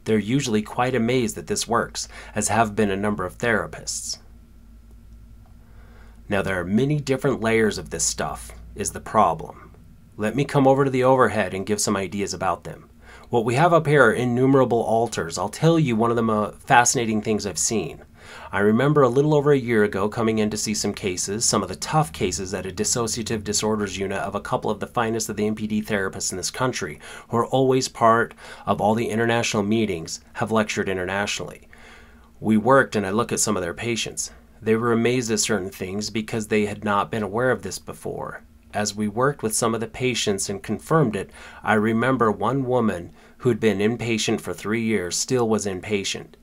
They're usually quite amazed that this works, as have been a number of therapists. Now, there are many different layers of this stuff, is the problem. Let me come over to the overhead and give some ideas about them. What we have up here are innumerable alters. I'll tell you one of the most fascinating things I've seen. I remember a little over a year ago coming in to see some cases, some of the tough cases at a dissociative disorders unit of a couple of the finest of the MPD therapists in this country, who are always part of all the international meetings, have lectured internationally. We worked and I look at some of their patients. They were amazed at certain things because they had not been aware of this before. As we worked with some of the patients and confirmed it, I remember one woman who had been inpatient for three years still was inpatient.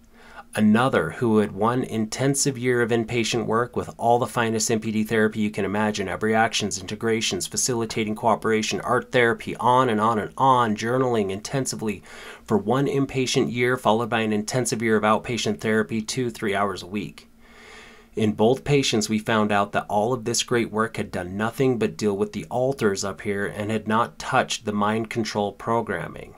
Another who had one intensive year of inpatient work with all the finest MPD therapy you can imagine, abreactions, integrations, facilitating cooperation, art therapy, on and on and on, journaling intensively for one inpatient year, followed by an intensive year of outpatient therapy, two, three hours a week. In both patients, we found out that all of this great work had done nothing but deal with the alters up here and had not touched the mind control programming.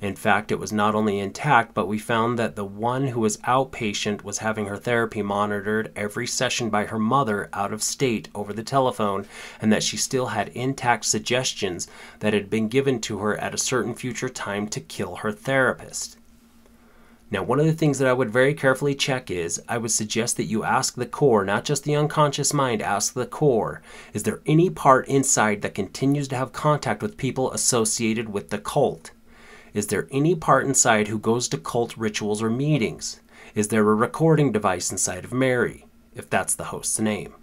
In fact, it was not only intact, but we found that the one who was outpatient was having her therapy monitored every session by her mother out of state over the telephone, and that she still had intact suggestions that had been given to her at a certain future time to kill her therapist. Now, one of the things that I would very carefully check is I would suggest that you ask the core, not just the unconscious mind, ask the core. Is there any part inside that continues to have contact with people associated with the cult? Is there any part inside who goes to cult rituals or meetings? Is there a recording device inside of Mary, if that's the host's name?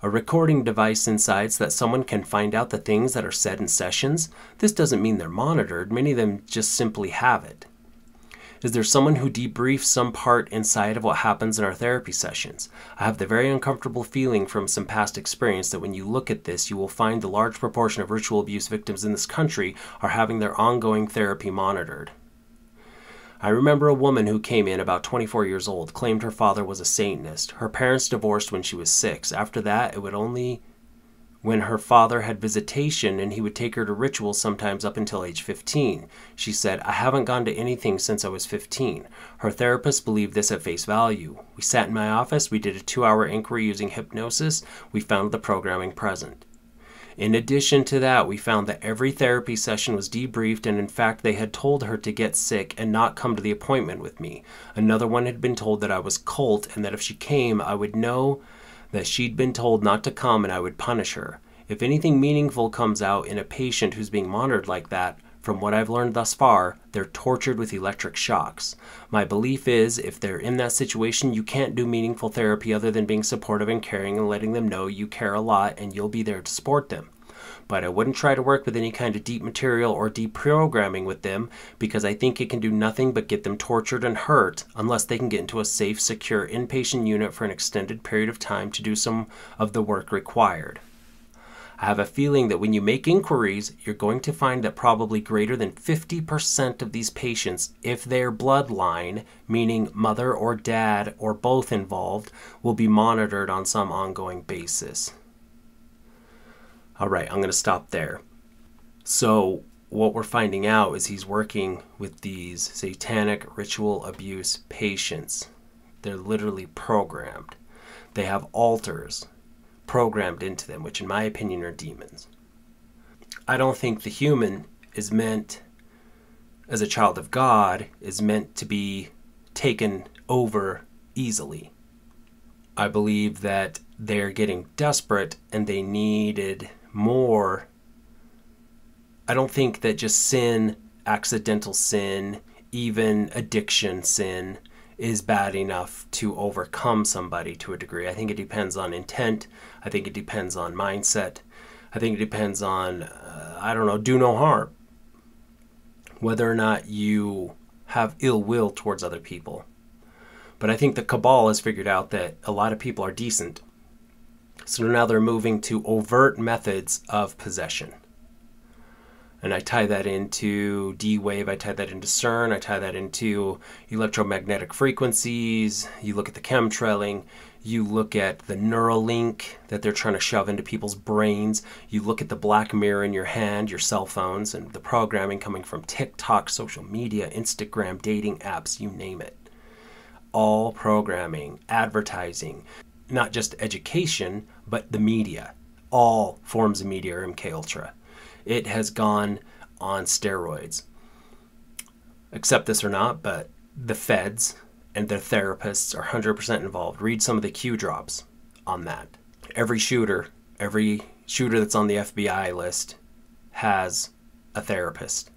A recording device inside so that someone can find out the things that are said in sessions? This doesn't mean they're monitored, many of them just simply have it. Is there someone who debriefs some part inside of what happens in our therapy sessions? I have the very uncomfortable feeling from some past experience that when you look at this, you will find the large proportion of ritual abuse victims in this country are having their ongoing therapy monitored. I remember a woman who came in about 24 years old, claimed her father was a Satanist. Her parents divorced when she was six. After that, it would only when her father had visitation and he would take her to rituals sometimes up until age 15. She said, I haven't gone to anything since I was 15. Her therapist believed this at face value. We sat in my office, we did a two hour inquiry using hypnosis, we found the programming present. In addition to that, we found that every therapy session was debriefed, and in fact, they had told her to get sick and not come to the appointment with me. Another one had been told that I was cult and that if she came, I would know that she'd been told not to come and I would punish her. If anything meaningful comes out in a patient who's being monitored like that, from what I've learned thus far, they're tortured with electric shocks. My belief is if they're in that situation, you can't do meaningful therapy other than being supportive and caring and letting them know you care a lot and you'll be there to support them. But I wouldn't try to work with any kind of deep material or deep programming with them because I think it can do nothing but get them tortured and hurt unless they can get into a safe, secure inpatient unit for an extended period of time to do some of the work required. I have a feeling that when you make inquiries, you're going to find that probably greater than 50% of these patients, if their bloodline, meaning mother or dad or both involved, will be monitored on some ongoing basis. All right, I'm going to stop there. So, what we're finding out is he's working with these satanic ritual abuse patients. They're literally programmed. They have alters programmed into them, which, in my opinion, are demons. I don't think the human is meant, as a child of God, is meant to be taken over easily. I believe that they're getting desperate and they needed more. I don't think that just sin, accidental sin, even addiction sin, is bad enough to overcome somebody to a degree. I think it depends on intent. I think it depends on mindset. I think it depends on, uh, I don't know, do no harm. Whether or not you have ill will towards other people. But I think the cabal has figured out that a lot of people are decent. So now they're moving to overt methods of possession. And I tie that into D wave, I tie that into CERN, I tie that into electromagnetic frequencies. You look at the chemtrailing, you look at the Neuralink that they're trying to shove into people's brains, you look at the black mirror in your hand, your cell phones, and the programming coming from TikTok, social media, Instagram, dating apps, you name it. All programming, advertising, not just education, but the media. All forms of media are MK it has gone on steroids. Accept this or not, but the feds and their therapists are 100% involved. Read some of the Q drops on that. Every shooter, every shooter that's on the FBI list has a therapist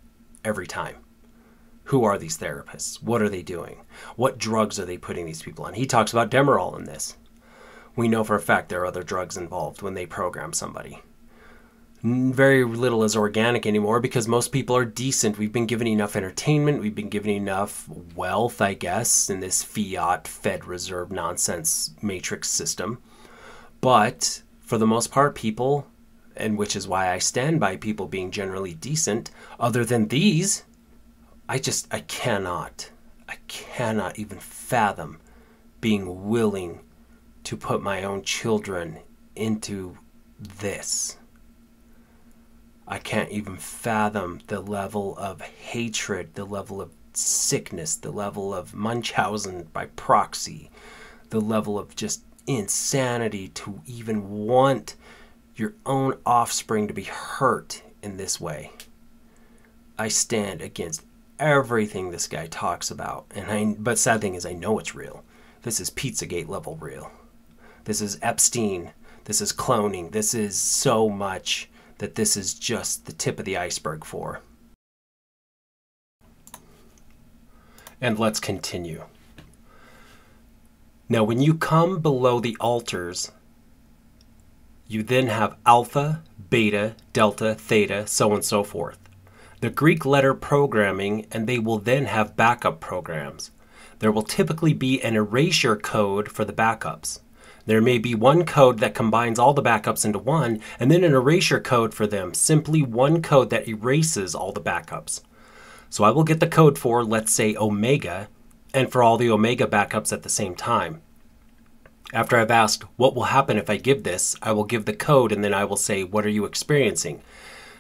every time. Who are these therapists? What are they doing? What drugs are they putting these people on? He talks about Demerol in this. We know for a fact there are other drugs involved when they program somebody very little is organic anymore because most people are decent. We've been given enough entertainment, we've been given enough wealth, I guess, in this fiat Fed Reserve nonsense matrix system. But for the most part, people, and which is why I stand by people being generally decent, other than these, I just, I cannot, I cannot even fathom being willing to put my own children into this. I can't even fathom the level of hatred, the level of sickness, the level of Munchausen by proxy, the level of just insanity to even want your own offspring to be hurt in this way. I stand against everything this guy talks about, and I but sad thing is I know it's real. This is Pizzagate level real. This is Epstein. This is cloning. This is so much that this is just the tip of the iceberg for. And let's continue. Now, when you come below the alters, you then have alpha, beta, delta, theta, so on and so forth. The Greek letter programming, and they will then have backup programs. There will typically be an erasure code for the backups. There may be one code that combines all the backups into one, and then an erasure code for them, simply one code that erases all the backups. So I will get the code for, let's say, Omega, and for all the Omega backups at the same time. After I've asked, what will happen if I give this, I will give the code and then I will say, what are you experiencing?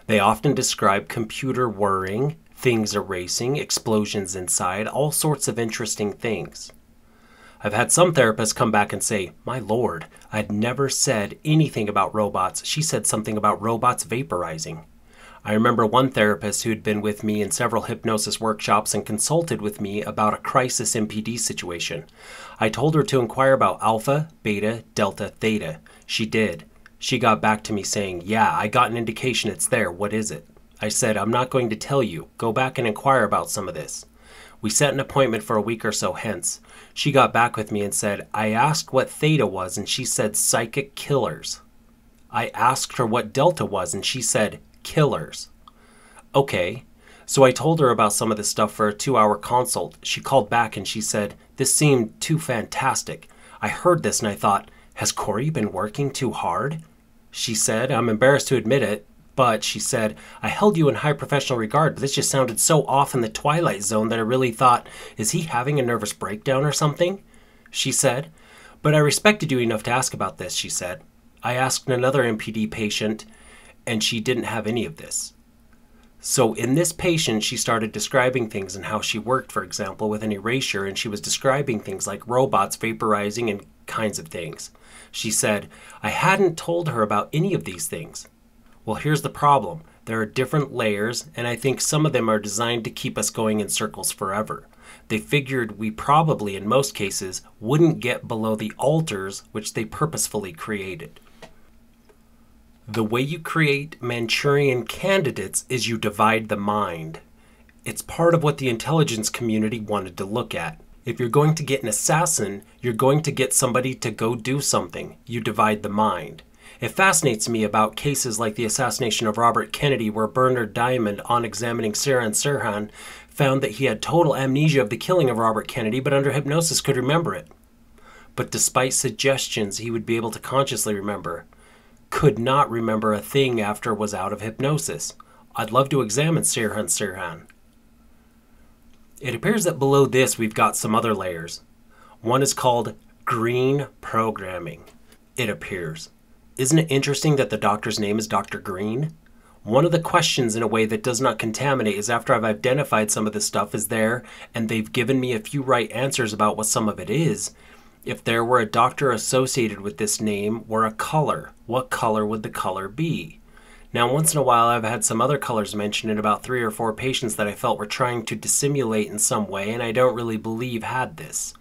They often describe computer whirring, things erasing, explosions inside, all sorts of interesting things. I've had some therapists come back and say, My lord, I'd never said anything about robots. She said something about robots vaporizing. I remember one therapist who'd been with me in several hypnosis workshops and consulted with me about a crisis MPD situation. I told her to inquire about alpha, beta, delta, theta. She did. She got back to me saying, Yeah, I got an indication it's there. What is it? I said, I'm not going to tell you. Go back and inquire about some of this. We set an appointment for a week or so hence. She got back with me and said, I asked what theta was, and she said psychic killers. I asked her what delta was, and she said killers. Okay. So I told her about some of this stuff for a two hour consult. She called back and she said, This seemed too fantastic. I heard this and I thought, Has Corey been working too hard? She said, I'm embarrassed to admit it, but she said, I held you in high professional regard, but this just sounded so off in the twilight zone that I really thought, is he having a nervous breakdown or something? She said, but I respected you enough to ask about this, she said. I asked another MPD patient, and she didn't have any of this. So, in this patient, she started describing things and how she worked, for example, with an erasure, and she was describing things like robots vaporizing and kinds of things. She said, I hadn't told her about any of these things. Well, here's the problem there are different layers, and I think some of them are designed to keep us going in circles forever. They figured we probably, in most cases, wouldn't get below the alters which they purposefully created. The way you create Manchurian candidates is you divide the mind. It's part of what the intelligence community wanted to look at. If you're going to get an assassin, you're going to get somebody to go do something. You divide the mind. It fascinates me about cases like the assassination of Robert Kennedy, where Bernard Diamond, on examining Sirhan Sirhan, found that he had total amnesia of the killing of Robert Kennedy, but under hypnosis could remember it. But despite suggestions he would be able to consciously remember, could not remember a thing after was out of hypnosis. I'd love to examine Sirhan Sirhan. It appears that below this we've got some other layers. One is called green programming. It appears. Isn't it interesting that the doctor's name is Dr. Green? One of the questions in a way that does not contaminate is after I've identified some of this stuff is there and they've given me a few right answers about what some of it is. If there were a doctor associated with this name or a color, what color would the color be? Now, once in a while, I've had some other colors mentioned in about three or four patients that I felt were trying to dissimulate in some way, and I don't really believe had this.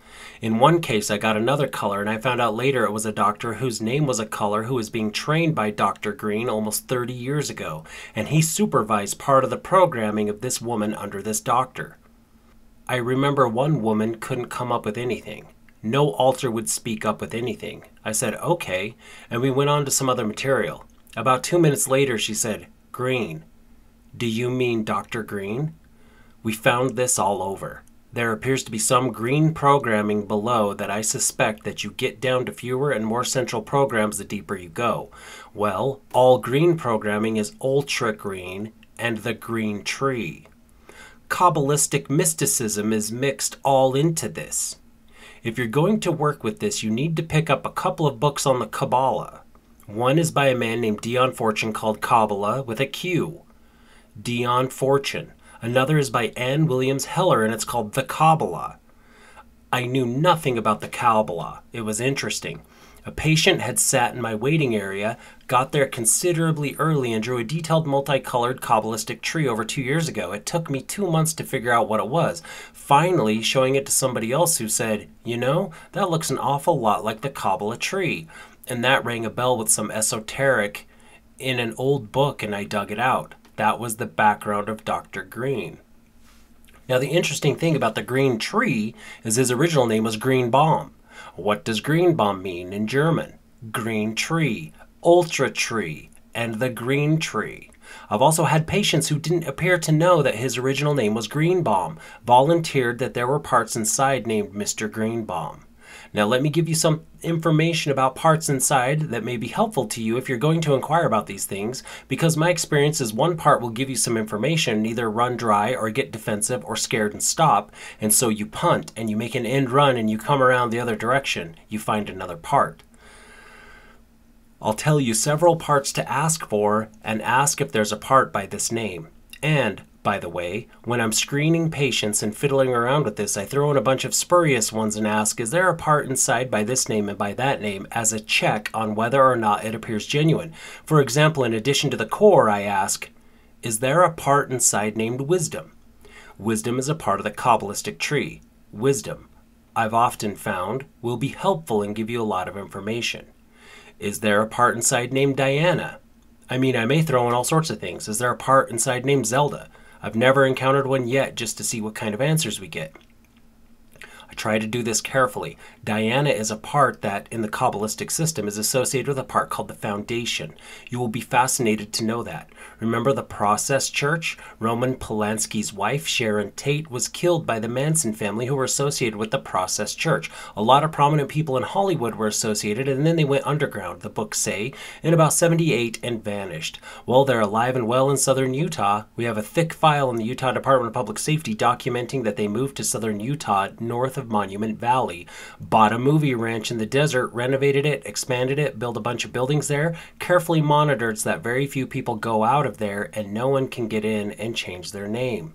In one case, I got another color, and I found out later it was a doctor whose name was a color who was being trained by Dr. Green almost 30 years ago, and he supervised part of the programming of this woman under this doctor. I remember one woman couldn't come up with anything. No alter would speak up with anything. I said, okay, and we went on to some other material. About two minutes later, she said, Green. Do you mean Dr. Green? We found this all over there appears to be some green programming below that I suspect that you get down to fewer and more central programs the deeper you go. Well, all green programming is ultra green and the green tree. Kabbalistic mysticism is mixed all into this. If you're going to work with this, you need to pick up a couple of books on the Kabbalah. One is by a man named Dion Fortune called Kabbalah with a Q. Dion Fortune. Another is by Anne Williams Heller and it's called The Kabbalah. I knew nothing about the Kabbalah. It was interesting. A patient had sat in my waiting area, got there considerably early, and drew a detailed multicolored Kabbalistic tree over two years ago. It took me two months to figure out what it was. Finally, showing it to somebody else who said, You know, that looks an awful lot like the Kabbalah tree. And that rang a bell with some esoteric in an old book, and I dug it out. That was the background of Dr. Green. Now, the interesting thing about the green tree is his original name was Greenbaum. What does Greenbaum mean in German? Green tree, ultra tree, and the green tree. I've also had patients who didn't appear to know that his original name was Greenbaum, volunteered that there were parts inside named Mr. Greenbaum. Now, let me give you some information about parts inside that may be helpful to you if you're going to inquire about these things, because my experience is one part will give you some information either run dry or get defensive or scared and stop, and so you punt and you make an end run and you come around the other direction. You find another part. I'll tell you several parts to ask for and ask if there's a part by this name. And, by the way, when I'm screening patients and fiddling around with this, I throw in a bunch of spurious ones and ask, is there a part inside by this name and by that name as a check on whether or not it appears genuine? For example, in addition to the core, I ask, is there a part inside named wisdom? Wisdom is a part of the Kabbalistic tree. Wisdom, I've often found, will be helpful and give you a lot of information. Is there a part inside named Diana? I mean, I may throw in all sorts of things. Is there a part inside named Zelda? I've never encountered one yet just to see what kind of answers we get. I try to do this carefully. Diana is a part that, in the Kabbalistic system, is associated with a part called the foundation. You will be fascinated to know that. Remember the Process Church? Roman Polanski's wife, Sharon Tate, was killed by the Manson family who were associated with the Process Church. A lot of prominent people in Hollywood were associated, and then they went underground, the books say, in about 78 and vanished. Well, they're alive and well in southern Utah. We have a thick file in the Utah Department of Public Safety documenting that they moved to southern Utah, north of Monument Valley, bought a movie ranch in the desert, renovated it, expanded it, built a bunch of buildings there, carefully monitored so that very few people go out of there and no one can get in and change their name.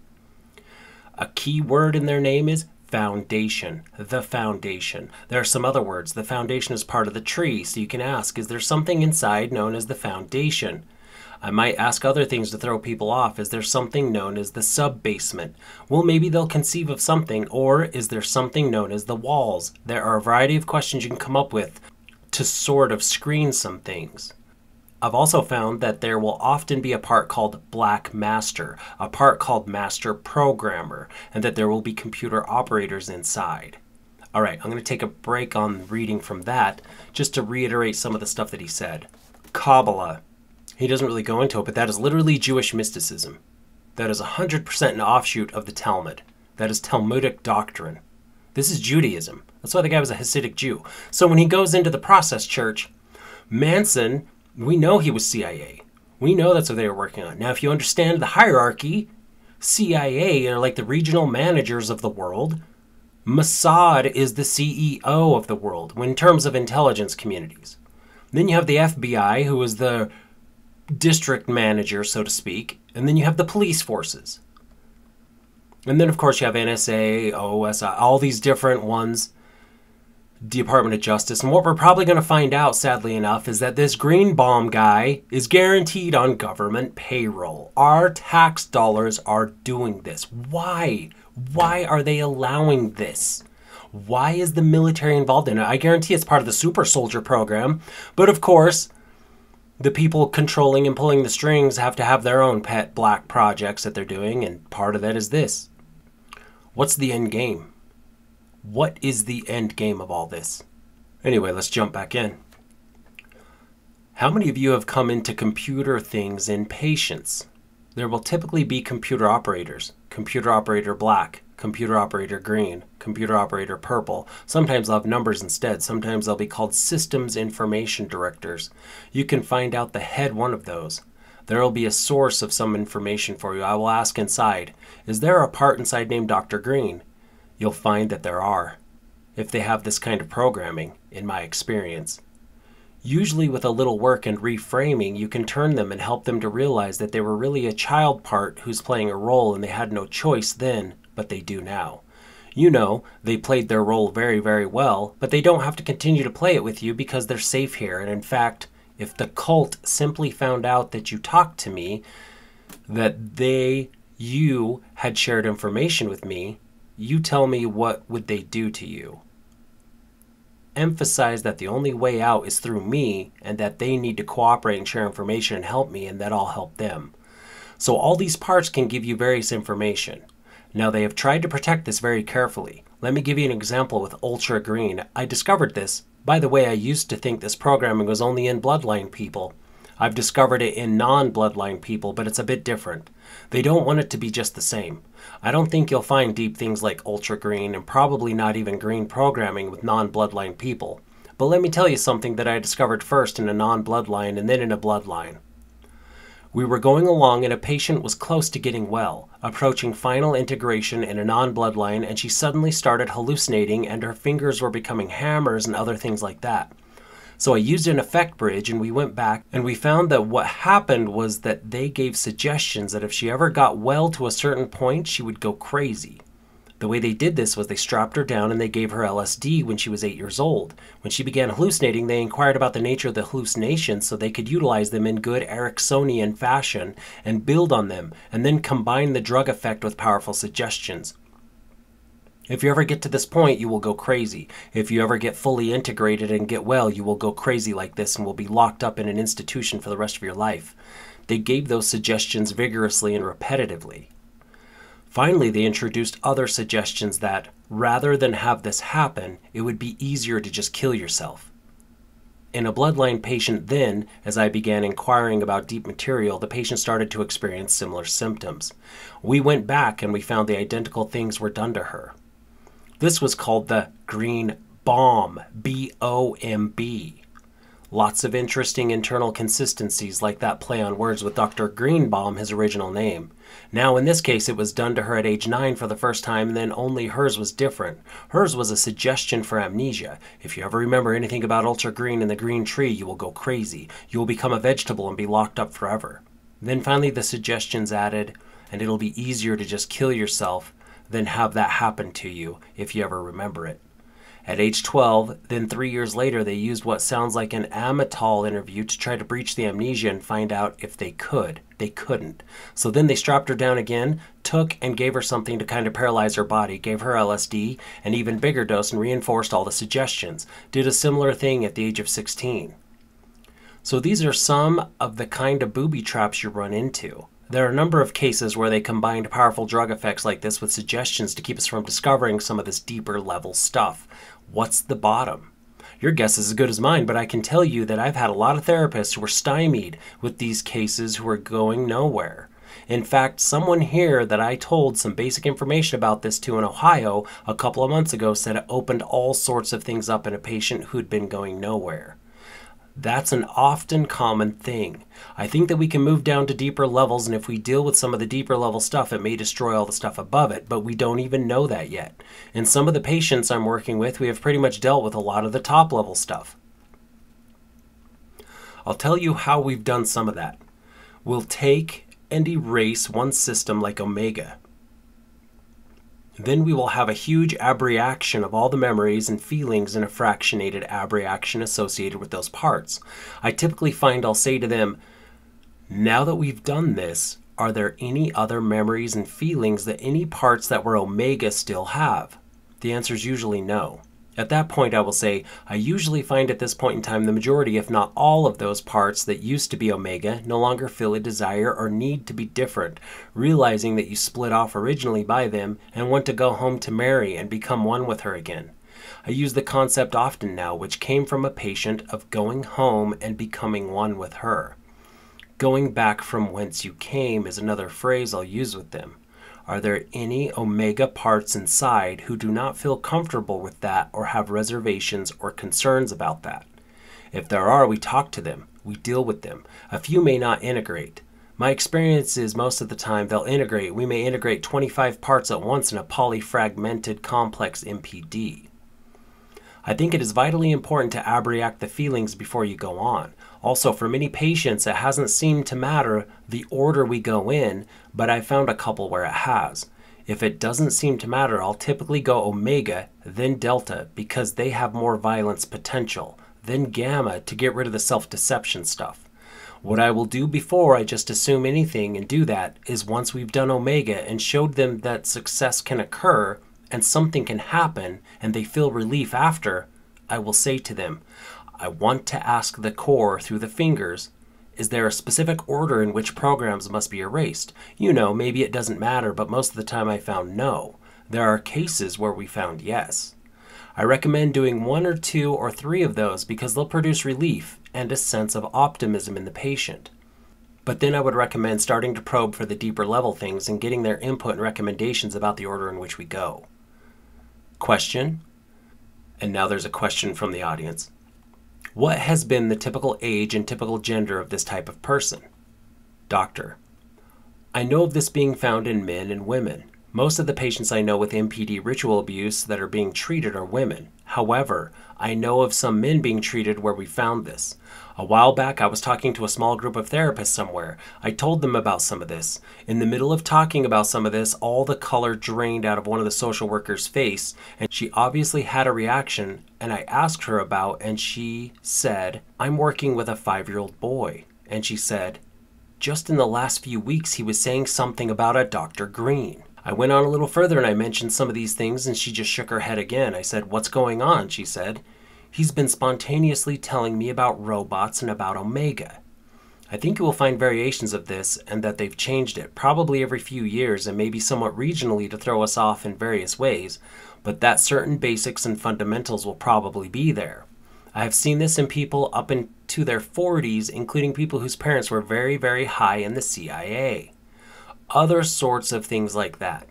A key word in their name is foundation. The foundation. There are some other words. The foundation is part of the tree, so you can ask, is there something inside known as the foundation? I might ask other things to throw people off. Is there something known as the sub basement? Well, maybe they'll conceive of something. Or is there something known as the walls? There are a variety of questions you can come up with to sort of screen some things. I've also found that there will often be a part called Black Master, a part called Master Programmer, and that there will be computer operators inside. All right, I'm going to take a break on reading from that just to reiterate some of the stuff that he said. Kabbalah. He doesn't really go into it, but that is literally Jewish mysticism. That is 100% an offshoot of the Talmud. That is Talmudic doctrine. This is Judaism. That's why the guy was a Hasidic Jew. So when he goes into the process church, Manson, we know he was CIA. We know that's what they were working on. Now, if you understand the hierarchy, CIA are like the regional managers of the world. Mossad is the CEO of the world in terms of intelligence communities. Then you have the FBI, who is the district manager, so to speak, and then you have the police forces. And then, of course, you have NSA, OSI, all these different ones, Department of Justice. And what we're probably going to find out, sadly enough, is that this Greenbaum guy is guaranteed on government payroll. Our tax dollars are doing this. Why? Why are they allowing this? Why is the military involved in it? I guarantee it's part of the super soldier program. But of course, the people controlling and pulling the strings have to have their own pet black projects that they're doing, and part of that is this. What's the end game? What is the end game of all this? Anyway, let's jump back in. How many of you have come into computer things in patients? There will typically be computer operators, computer operator black, computer operator green, computer operator purple. Sometimes they'll have numbers instead. Sometimes they'll be called systems information directors. You can find out the head one of those. There will be a source of some information for you. I will ask inside, is there a part inside named Dr. Green? You'll find that there are, if they have this kind of programming, in my experience. Usually, with a little work and reframing, you can turn them and help them to realize that they were really a child part who's playing a role and they had no choice then, but they do now. You know, they played their role very, very well, but they don't have to continue to play it with you because they're safe here. And in fact, if the cult simply found out that you talked to me, that they, you, had shared information with me, you tell me what would they do to you? Emphasize that the only way out is through me and that they need to cooperate and share information and help me and that I'll help them. So all these parts can give you various information. Now they have tried to protect this very carefully. Let me give you an example with Ultra Green. I discovered this. By the way, I used to think this programming was only in bloodline people. I've discovered it in non bloodline people, but it's a bit different. They don't want it to be just the same. I don't think you'll find deep things like ultra green and probably not even green programming with non bloodline people. But let me tell you something that I discovered first in a non bloodline and then in a bloodline. We were going along and a patient was close to getting well, approaching final integration in a non bloodline, and she suddenly started hallucinating and her fingers were becoming hammers and other things like that. So I used an affect bridge and we went back and we found that what happened was that they gave suggestions that if she ever got well to a certain point, she would go crazy. The way they did this was they strapped her down and they gave her LSD when she was eight years old. When she began hallucinating, they inquired about the nature of the hallucinations so they could utilize them in good Ericksonian fashion and build on them, and then combine the drug effect with powerful suggestions. If you ever get to this point, you will go crazy. If you ever get fully integrated and get well, you will go crazy like this and will be locked up in an institution for the rest of your life. They gave those suggestions vigorously and repetitively. Finally, they introduced other suggestions that, rather than have this happen, it would be easier to just kill yourself. In a bloodline patient, then, as I began inquiring about deep material, the patient started to experience similar symptoms. We went back and we found the identical things were done to her. This was called the green bomb, B O M B. Lots of interesting internal consistencies, like that play on words with Dr. Greenbaum, his original name. Now, in this case, it was done to her at age 9 for the first time, and then only hers was different. Hers was a suggestion for amnesia. If you ever remember anything about Ultra Green and the green tree, you will go crazy. You will become a vegetable and be locked up forever. Then finally, the suggestions added, and it'll be easier to just kill yourself than have that happen to you if you ever remember it. At age 12, then three years later, they used what sounds like an Amytal interview to try to breach the amnesia and find out if they could. They couldn't. So then they strapped her down again, took and gave her something to kind of paralyze her body, gave her LSD, an even bigger dose, and reinforced all the suggestions. Did a similar thing at the age of 16. So these are some of the kind of booby traps you run into. There are a number of cases where they combined powerful drug effects like this with suggestions to keep us from discovering some of this deeper level stuff. What's the bottom? Your guess is as good as mine, but I can tell you that I've had a lot of therapists who were stymied with these cases who are going nowhere. In fact, someone here that I told some basic information about this to in Ohio a couple of months ago said it opened all sorts of things up in a patient who'd been going nowhere. That's an often common thing. I think that we can move down to deeper levels, and if we deal with some of the deeper level stuff, it may destroy all the stuff above it, but we don't even know that yet. In some of the patients I'm working with, we have pretty much dealt with a lot of the top level stuff. I'll tell you how we've done some of that. We'll take and erase one system like Omega. Then we will have a huge abreaction of all the memories and feelings in a fractionated abreaction associated with those parts. I typically find I'll say to them, Now that we've done this, are there any other memories and feelings that any parts that were Omega still have? The answer is usually no. At that point, I will say, I usually find at this point in time the majority, if not all, of those parts that used to be Omega no longer feel a desire or need to be different, realizing that you split off originally by them and want to go home to Mary and become one with her again. I use the concept often now, which came from a patient of going home and becoming one with her. Going back from whence you came is another phrase I'll use with them. Are there any omega parts inside who do not feel comfortable with that or have reservations or concerns about that? If there are, we talk to them, we deal with them. A few may not integrate. My experience is most of the time they'll integrate. We may integrate 25 parts at once in a polyfragmented complex MPD. I think it is vitally important to abreact the feelings before you go on. Also, for many patients, it hasn't seemed to matter the order we go in, but I found a couple where it has. If it doesn't seem to matter, I'll typically go Omega, then Delta, because they have more violence potential, then Gamma to get rid of the self deception stuff. What I will do before I just assume anything and do that is once we've done Omega and showed them that success can occur and something can happen and they feel relief after, I will say to them, I want to ask the core through the fingers is there a specific order in which programs must be erased? You know, maybe it doesn't matter, but most of the time I found no. There are cases where we found yes. I recommend doing one or two or three of those because they'll produce relief and a sense of optimism in the patient. But then I would recommend starting to probe for the deeper level things and getting their input and recommendations about the order in which we go. Question? And now there's a question from the audience. What has been the typical age and typical gender of this type of person? Doctor. I know of this being found in men and women. Most of the patients I know with MPD ritual abuse that are being treated are women. However, I know of some men being treated where we found this. A while back, I was talking to a small group of therapists somewhere. I told them about some of this. In the middle of talking about some of this, all the color drained out of one of the social workers' face, and she obviously had a reaction. And I asked her about, and she said, I'm working with a five year old boy. And she said, just in the last few weeks, he was saying something about a Dr. Green. I went on a little further and I mentioned some of these things, and she just shook her head again. I said, What's going on? She said, He's been spontaneously telling me about robots and about Omega. I think you will find variations of this and that they've changed it, probably every few years and maybe somewhat regionally to throw us off in various ways, but that certain basics and fundamentals will probably be there. I have seen this in people up into their 40s, including people whose parents were very, very high in the CIA. Other sorts of things like that.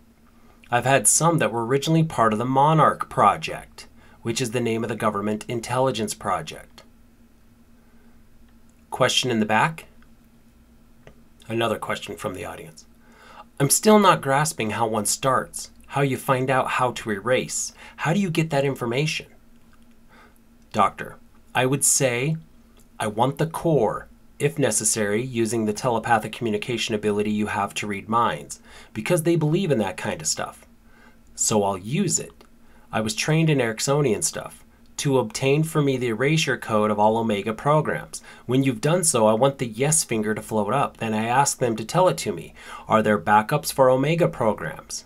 I've had some that were originally part of the Monarch Project, which is the name of the government intelligence project. Question in the back? Another question from the audience. I'm still not grasping how one starts, how you find out how to erase. How do you get that information? Doctor, I would say I want the core, if necessary, using the telepathic communication ability you have to read minds, because they believe in that kind of stuff. So I'll use it. I was trained in Ericksonian stuff to obtain for me the erasure code of all Omega programs. When you've done so, I want the yes finger to float up. Then I ask them to tell it to me. Are there backups for Omega programs?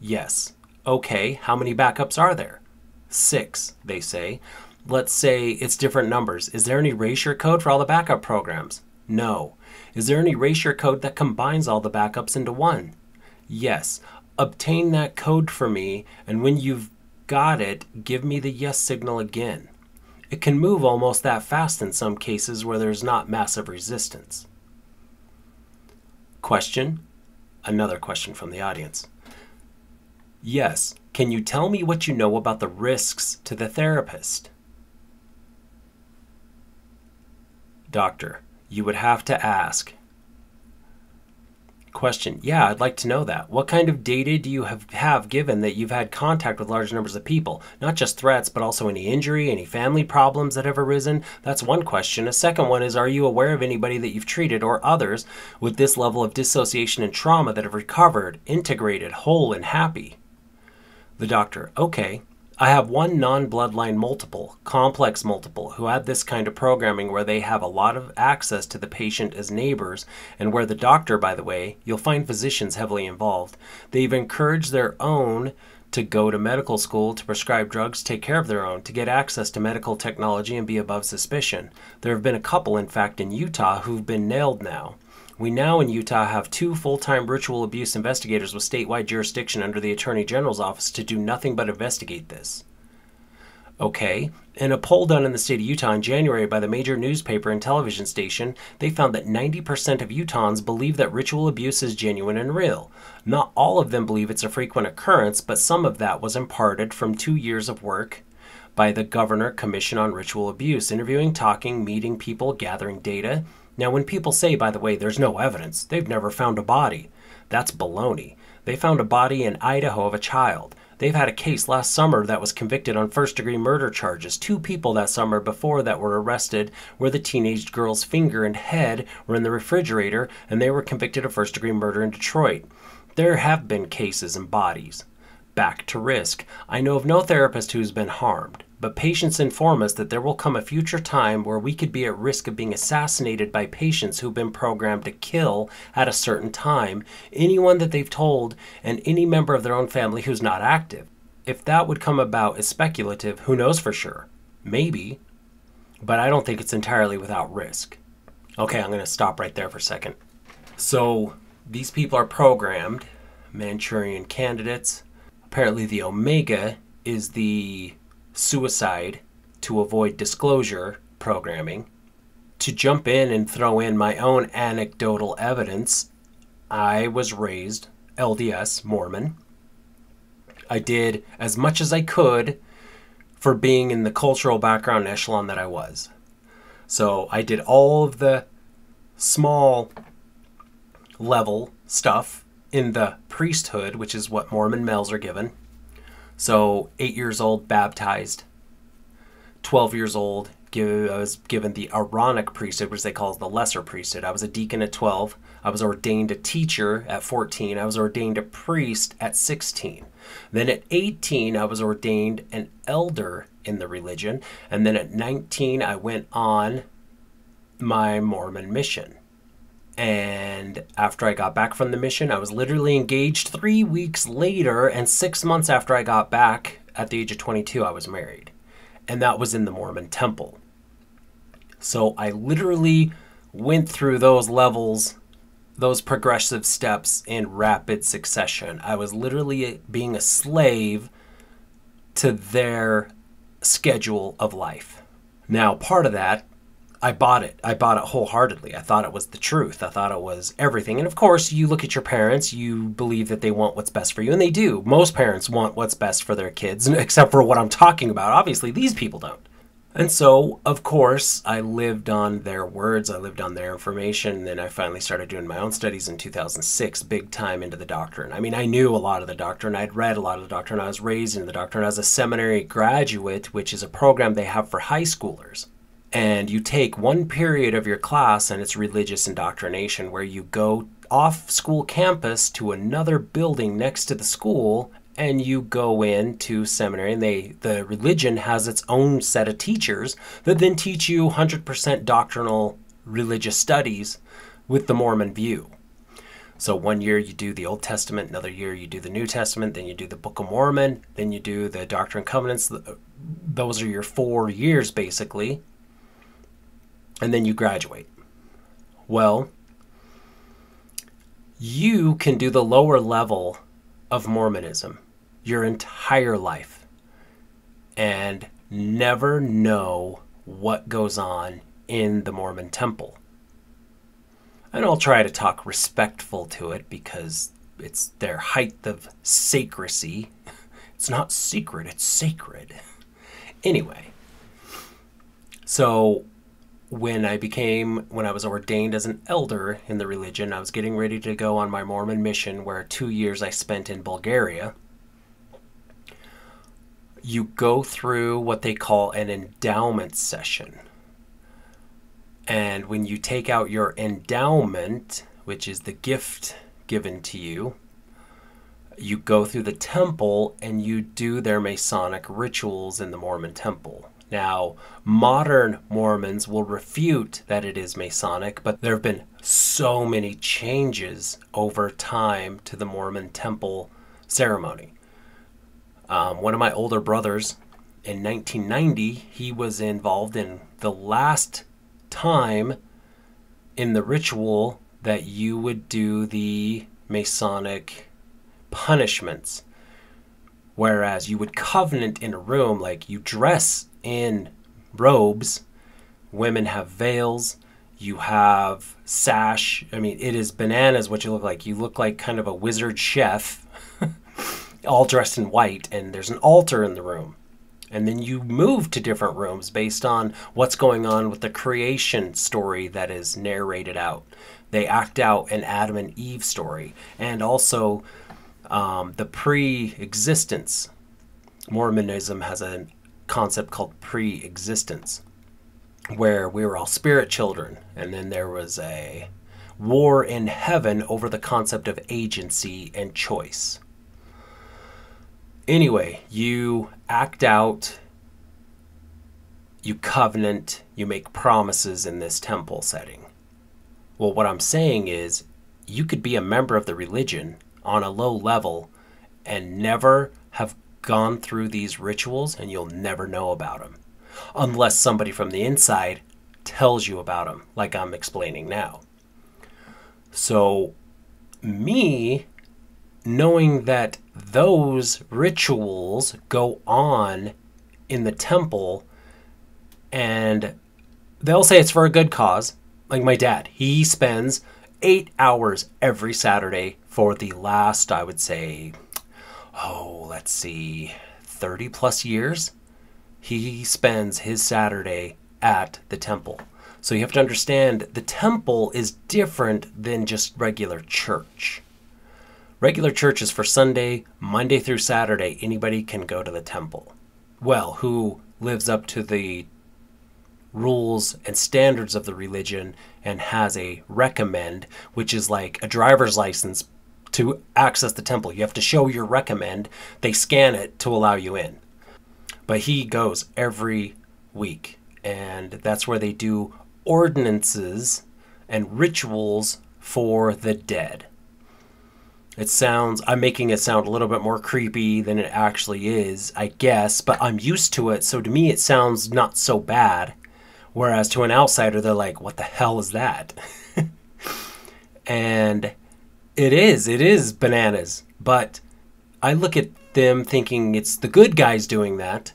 Yes. Okay, how many backups are there? Six, they say. Let's say it's different numbers. Is there an erasure code for all the backup programs? No. Is there an erasure code that combines all the backups into one? Yes. Obtain that code for me, and when you've got it, give me the yes signal again. It can move almost that fast in some cases where there's not massive resistance. Question? Another question from the audience. Yes. Can you tell me what you know about the risks to the therapist? Doctor, you would have to ask. Question. Yeah, I'd like to know that. What kind of data do you have, have given that you've had contact with large numbers of people? Not just threats, but also any injury, any family problems that have arisen? That's one question. A second one is Are you aware of anybody that you've treated or others with this level of dissociation and trauma that have recovered, integrated, whole, and happy? The doctor. Okay. I have one non bloodline multiple, complex multiple, who had this kind of programming where they have a lot of access to the patient as neighbors, and where the doctor, by the way, you'll find physicians heavily involved. They've encouraged their own to go to medical school, to prescribe drugs, take care of their own, to get access to medical technology and be above suspicion. There have been a couple, in fact, in Utah who've been nailed now. We now in Utah have two full time ritual abuse investigators with statewide jurisdiction under the Attorney General's office to do nothing but investigate this. Okay, in a poll done in the state of Utah in January by the major newspaper and television station, they found that 90% of Utahns believe that ritual abuse is genuine and real. Not all of them believe it's a frequent occurrence, but some of that was imparted from two years of work by the Governor Commission on Ritual Abuse, interviewing, talking, meeting people, gathering data. Now, when people say, by the way, there's no evidence, they've never found a body, that's baloney. They found a body in Idaho of a child. They've had a case last summer that was convicted on first degree murder charges. Two people that summer before that were arrested where the teenage girl's finger and head were in the refrigerator and they were convicted of first degree murder in Detroit. There have been cases and bodies. Back to risk. I know of no therapist who's been harmed, but patients inform us that there will come a future time where we could be at risk of being assassinated by patients who've been programmed to kill at a certain time anyone that they've told and any member of their own family who's not active. If that would come about is speculative, who knows for sure? Maybe, but I don't think it's entirely without risk. Okay, I'm going to stop right there for a second. So, these people are programmed, Manchurian candidates. Apparently, the Omega is the suicide to avoid disclosure programming. To jump in and throw in my own anecdotal evidence, I was raised LDS Mormon. I did as much as I could for being in the cultural background echelon that I was. So I did all of the small level stuff in the priesthood, which is what Mormon males are given. So, eight years old, baptized. 12 years old, give, I was given the Aaronic priesthood, which they call the lesser priesthood. I was a deacon at 12. I was ordained a teacher at 14. I was ordained a priest at 16. Then at 18, I was ordained an elder in the religion. And then at 19, I went on my Mormon mission. And after I got back from the mission, I was literally engaged three weeks later. And six months after I got back, at the age of 22, I was married. And that was in the Mormon temple. So I literally went through those levels, those progressive steps in rapid succession. I was literally being a slave to their schedule of life. Now, part of that I bought it. I bought it wholeheartedly. I thought it was the truth. I thought it was everything. And of course, you look at your parents, you believe that they want what's best for you, and they do. Most parents want what's best for their kids, except for what I'm talking about. Obviously, these people don't. And so, of course, I lived on their words, I lived on their information, and then I finally started doing my own studies in 2006, big time into the doctrine. I mean, I knew a lot of the doctrine, I'd read a lot of the doctrine, I was raised in the doctrine. I was a seminary graduate, which is a program they have for high schoolers and you take one period of your class and it's religious indoctrination where you go off school campus to another building next to the school and you go into seminary and they the religion has its own set of teachers that then teach you 100% doctrinal religious studies with the Mormon view. So one year you do the Old Testament, another year you do the New Testament, then you do the Book of Mormon, then you do the Doctrine and Covenants. Those are your 4 years basically and then you graduate. Well, you can do the lower level of Mormonism your entire life and never know what goes on in the Mormon temple. And I'll try to talk respectful to it because it's their height of sacrecy. It's not secret, it's sacred. Anyway, so when I became, when I was ordained as an elder in the religion, I was getting ready to go on my Mormon mission, where two years I spent in Bulgaria. You go through what they call an endowment session. And when you take out your endowment, which is the gift given to you, you go through the temple and you do their Masonic rituals in the Mormon temple. Now, modern Mormons will refute that it is Masonic, but there have been so many changes over time to the Mormon temple ceremony. Um, one of my older brothers in 1990, he was involved in the last time in the ritual that you would do the Masonic punishments. Whereas you would covenant in a room, like you dress in robes. Women have veils. You have sash. I mean, it is bananas what you look like. You look like kind of a wizard chef, all dressed in white, and there's an altar in the room. And then you move to different rooms based on what's going on with the creation story that is narrated out. They act out an Adam and Eve story. And also, um, the pre existence. Mormonism has a concept called pre existence, where we were all spirit children, and then there was a war in heaven over the concept of agency and choice. Anyway, you act out, you covenant, you make promises in this temple setting. Well, what I'm saying is, you could be a member of the religion on a low level and never have gone through these rituals, and you'll never know about them. Unless somebody from the inside tells you about them, like I'm explaining now. So, me knowing that those rituals go on in the temple and they'll say it's for a good cause. Like my dad, he spends eight hours every Saturday for the last, I would say, oh, let's see, 30 plus years. He spends his Saturday at the temple. So you have to understand the temple is different than just regular church. Regular church is for Sunday, Monday through Saturday, anybody can go to the temple. Well, who lives up to the rules and standards of the religion and has a recommend, which is like a driver's license to access the temple. You have to show your recommend, they scan it to allow you in. But he goes every week, and that's where they do ordinances and rituals for the dead. It sounds, I'm making it sound a little bit more creepy than it actually is, I guess, but I'm used to it, so to me it sounds not so bad. Whereas to an outsider, they're like, what the hell is that? and it is, it is bananas. But I look at them thinking it's the good guys doing that.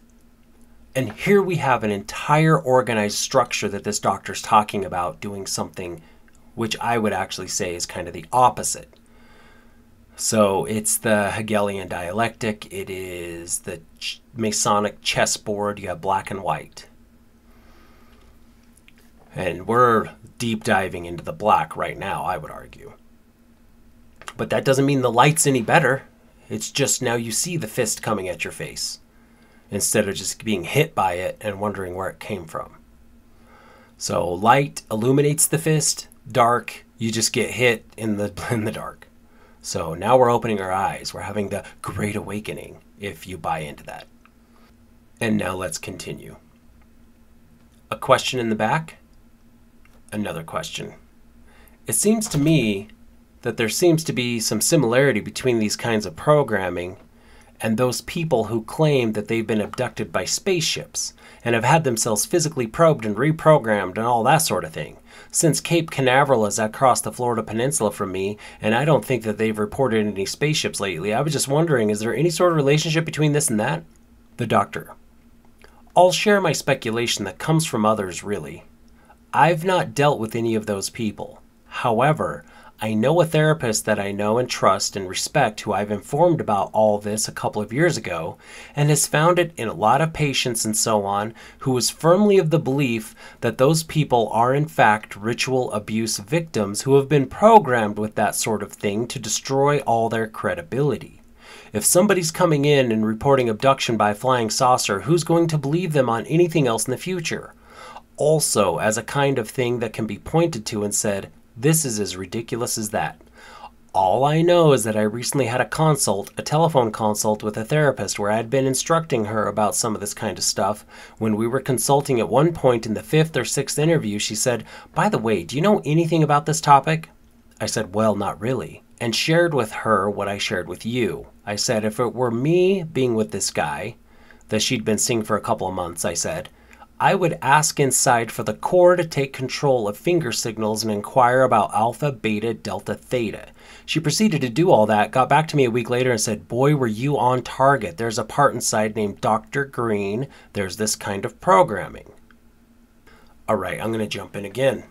And here we have an entire organized structure that this doctor's talking about doing something which I would actually say is kind of the opposite. So it's the Hegelian dialectic, it is the Masonic chessboard, you have black and white. And we're deep diving into the black right now, I would argue. But that doesn't mean the light's any better. It's just now you see the fist coming at your face instead of just being hit by it and wondering where it came from. So light illuminates the fist, dark you just get hit in the in the dark. So now we're opening our eyes. We're having the great awakening if you buy into that. And now let's continue. A question in the back? Another question. It seems to me that there seems to be some similarity between these kinds of programming and those people who claim that they've been abducted by spaceships and have had themselves physically probed and reprogrammed and all that sort of thing. Since Cape Canaveral is across the Florida Peninsula from me, and I don't think that they've reported any spaceships lately, I was just wondering is there any sort of relationship between this and that? The doctor. I'll share my speculation that comes from others, really. I've not dealt with any of those people. However, I know a therapist that I know and trust and respect who I've informed about all this a couple of years ago and has found it in a lot of patients and so on who is firmly of the belief that those people are in fact ritual abuse victims who have been programmed with that sort of thing to destroy all their credibility. If somebody's coming in and reporting abduction by flying saucer, who's going to believe them on anything else in the future? Also, as a kind of thing that can be pointed to and said, this is as ridiculous as that. All I know is that I recently had a consult, a telephone consult with a therapist where I had been instructing her about some of this kind of stuff. When we were consulting at one point in the fifth or sixth interview, she said, By the way, do you know anything about this topic? I said, Well, not really. And shared with her what I shared with you. I said, If it were me being with this guy that she'd been seeing for a couple of months, I said, I would ask inside for the core to take control of finger signals and inquire about alpha, beta, delta, theta. She proceeded to do all that, got back to me a week later and said, Boy, were you on target. There's a part inside named Dr. Green. There's this kind of programming. All right, I'm going to jump in again.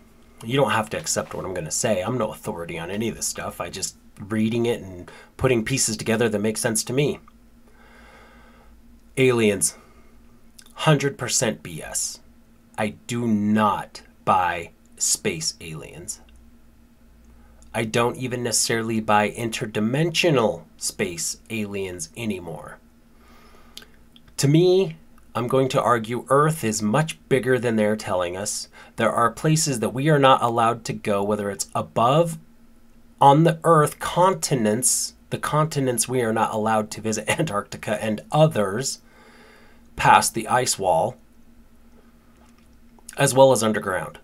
You don't have to accept what I'm going to say. I'm no authority on any of this stuff. I just reading it and putting pieces together that make sense to me. Aliens. 100% BS. I do not buy space aliens. I don't even necessarily buy interdimensional space aliens anymore. To me, I'm going to argue Earth is much bigger than they're telling us. There are places that we are not allowed to go, whether it's above on the Earth continents, the continents we are not allowed to visit, Antarctica and others, past the ice wall, as well as underground.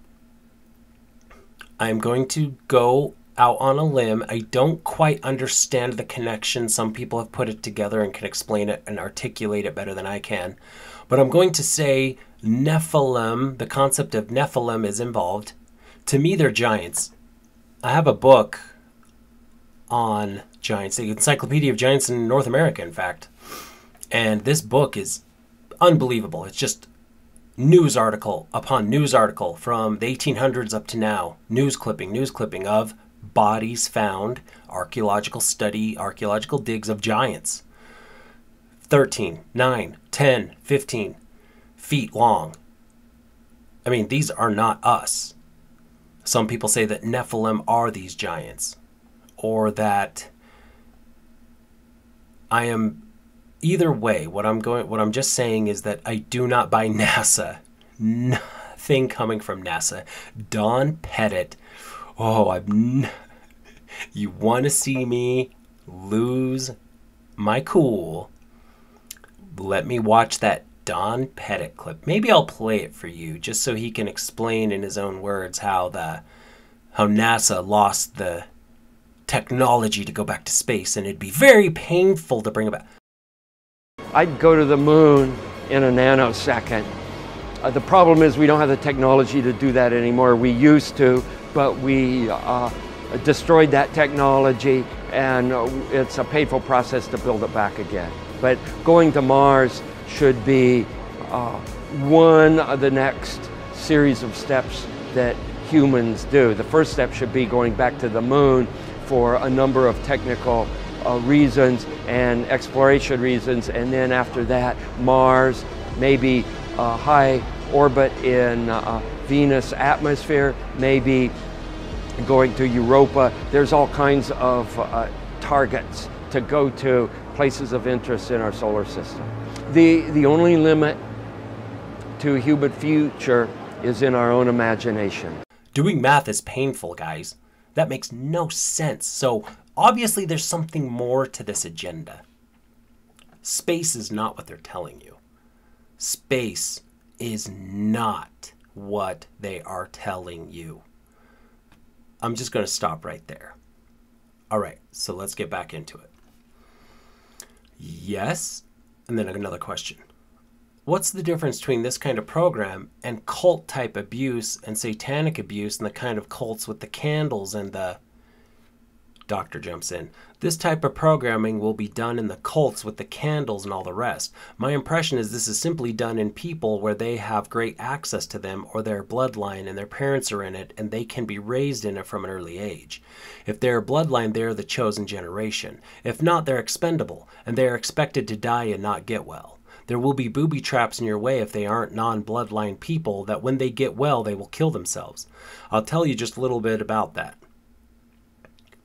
I'm going to go out on a limb. I don't quite understand the connection. Some people have put it together and can explain it and articulate it better than I can. But I'm going to say Nephilim, the concept of Nephilim is involved. To me, they're giants. I have a book on giants, the Encyclopedia of Giants in North America, in fact. And this book is unbelievable. It's just news article upon news article from the 1800s up to now. News clipping, news clipping of bodies found, archaeological study, archaeological digs of giants. 13, 9, 10, 15 feet long. I mean, these are not us. Some people say that Nephilim are these giants, or that I am either way. What I'm going, what I'm just saying is that I do not buy NASA. Nothing coming from NASA. Don Pettit. Oh, I'm. You want to see me lose my cool? Let me watch that Don Pettit clip. Maybe I'll play it for you just so he can explain in his own words how the how NASA lost the technology to go back to space and it'd be very painful to bring back. I'd go to the moon in a nanosecond. Uh, the problem is we don't have the technology to do that anymore. We used to, but we uh, destroyed that technology and uh, it's a painful process to build it back again. But going to Mars should be uh, one of the next series of steps that humans do. The first step should be going back to the moon for a number of technical uh, reasons and exploration reasons, and then after that, Mars, maybe a high orbit in uh, Venus atmosphere, maybe going to Europa. There's all kinds of uh, targets to go to, places of interest in our solar system. The, the only limit to human future is in our own imagination. Doing math is painful, guys. That makes no sense. So, obviously, there's something more to this agenda. Space is not what they're telling you. Space is not what they are telling you. I'm just going to stop right there. All right, so let's get back into it. Yes, and then another question. What's the difference between this kind of program and cult type abuse and satanic abuse and the kind of cults with the candles and the. Doctor jumps in. This type of programming will be done in the cults with the candles and all the rest. My impression is this is simply done in people where they have great access to them or their bloodline and their parents are in it and they can be raised in it from an early age. If they're bloodline, they're the chosen generation. If not, they're expendable and they are expected to die and not get well. There will be booby traps in your way if they aren't non bloodline people that when they get well, they will kill themselves. I'll tell you just a little bit about that.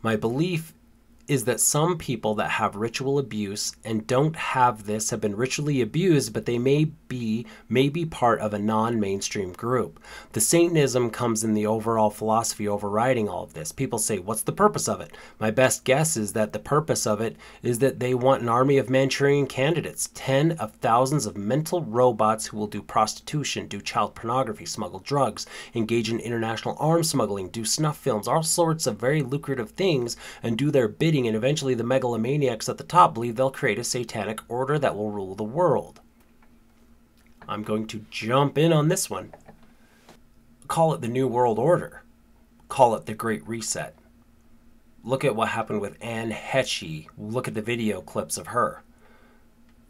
My belief is that some people that have ritual abuse and don't have this have been ritually abused, but they may be may be part of a non-mainstream group. The Satanism comes in the overall philosophy overriding all of this. People say, "What's the purpose of it?" My best guess is that the purpose of it is that they want an army of Manchurian candidates, ten of thousands of mental robots who will do prostitution, do child pornography, smuggle drugs, engage in international arms smuggling, do snuff films, all sorts of very lucrative things, and do their bidding and eventually the megalomaniacs at the top believe they'll create a satanic order that will rule the world. I'm going to jump in on this one. Call it the New World Order. Call it the Great Reset. Look at what happened with Anne Heche. Look at the video clips of her.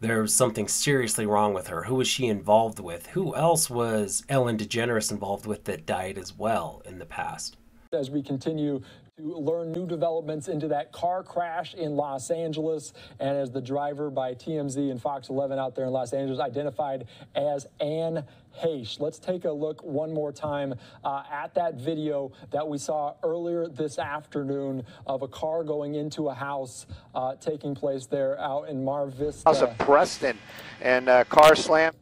There's something seriously wrong with her. Who was she involved with? Who else was Ellen DeGeneres involved with that died as well in the past? as we continue to learn new developments into that car crash in Los Angeles. And as the driver by TMZ and Fox 11 out there in Los Angeles identified as Anne Heche. Let's take a look one more time uh, at that video that we saw earlier this afternoon of a car going into a house uh, taking place there out in Mar Vista. House of Preston and uh, car slam.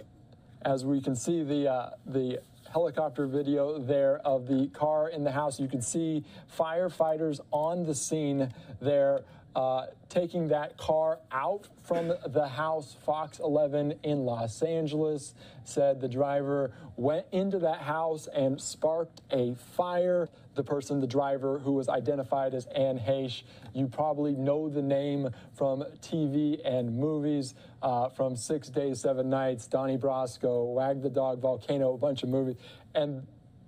As we can see the uh, the helicopter video there of the car in the house. You can see firefighters on the scene there. Uh, taking that car out from the house. Fox 11 in Los Angeles said the driver went into that house and sparked a fire. The person, the driver, who was identified as Anne Heche, you probably know the name from TV and movies, uh, from Six Days, Seven Nights, Donnie Brasco, Wag the Dog, Volcano, a bunch of movies. And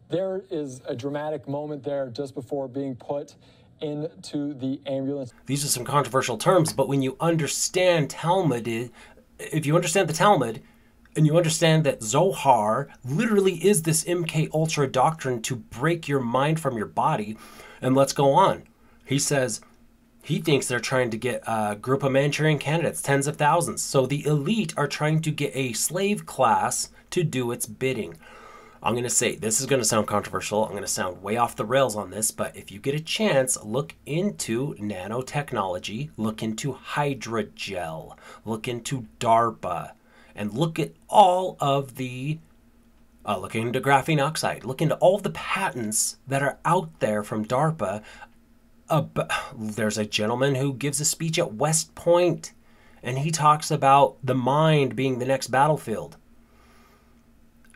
there is a dramatic moment there just before being put into the ambulance. These are some controversial terms, but when you understand Talmud, if you understand the Talmud, and you understand that Zohar literally is this MK Ultra doctrine to break your mind from your body, and let's go on. He says he thinks they're trying to get a group of Manchurian candidates, tens of thousands. So the elite are trying to get a slave class to do its bidding. I'm going to say this is going to sound controversial. I'm going to sound way off the rails on this, but if you get a chance, look into nanotechnology, look into hydrogel, look into DARPA, and look at all of the uh, look into graphene oxide. Look into all the patents that are out there from DARPA. There's a gentleman who gives a speech at West Point, and he talks about the mind being the next battlefield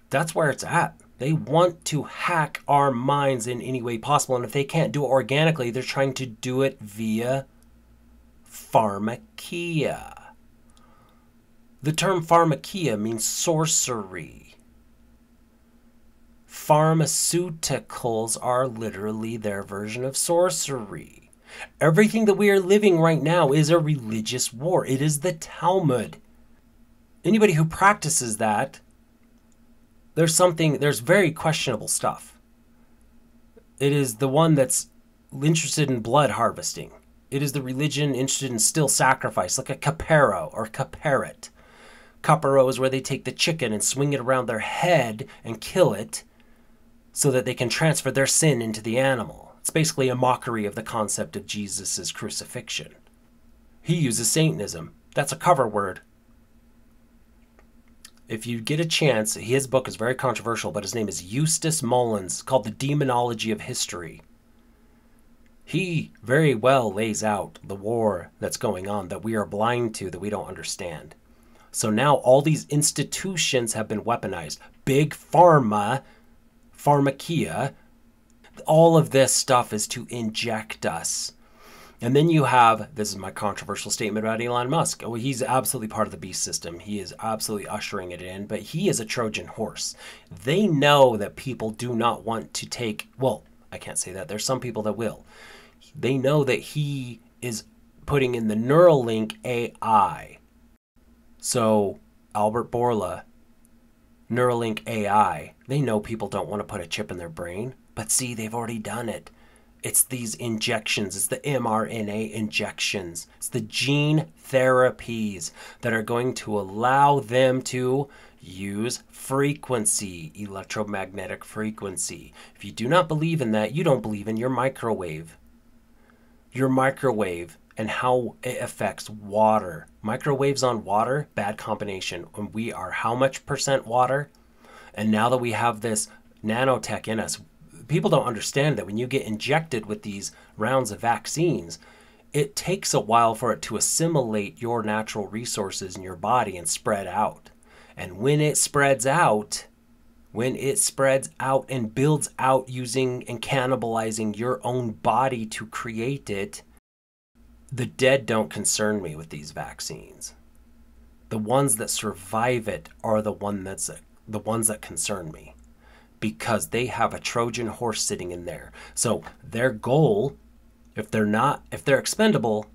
that's where it's at. They want to hack our minds in any way possible. And if they can't do it organically, they're trying to do it via pharmakia. The term pharmakia means sorcery. Pharmaceuticals are literally their version of sorcery. Everything that we are living right now is a religious war. It is the Talmud. Anybody who practices that there's something, there's very questionable stuff. It is the one that's interested in blood harvesting. It is the religion interested in still sacrifice, like a capero or caperet. Capero is where they take the chicken and swing it around their head and kill it so that they can transfer their sin into the animal. It's basically a mockery of the concept of Jesus' crucifixion. He uses Satanism. That's a cover word if you get a chance, his book is very controversial, but his name is Eustace Mullins, called The Demonology of History. He very well lays out the war that's going on that we are blind to, that we don't understand. So now all these institutions have been weaponized. Big Pharma, Pharmakia, all of this stuff is to inject us and then you have this is my controversial statement about Elon Musk. Oh, he's absolutely part of the beast system. He is absolutely ushering it in, but he is a Trojan horse. They know that people do not want to take, well, I can't say that. There's some people that will. They know that he is putting in the Neuralink AI. So, Albert Bourla, Neuralink AI, they know people don't want to put a chip in their brain, but see, they've already done it. It's these injections, it's the mRNA injections, it's the gene therapies that are going to allow them to use frequency, electromagnetic frequency. If you do not believe in that, you don't believe in your microwave. Your microwave and how it affects water. Microwaves on water, bad combination. When we are how much percent water? And now that we have this nanotech in us, people don't understand that when you get injected with these rounds of vaccines, it takes a while for it to assimilate your natural resources in your body and spread out. And when it spreads out, when it spreads out and builds out using and cannibalizing your own body to create it, the dead don't concern me with these vaccines. The ones that survive it are the one that's the ones that concern me because they have a Trojan horse sitting in there. So their goal, if they're not, if they're expendable,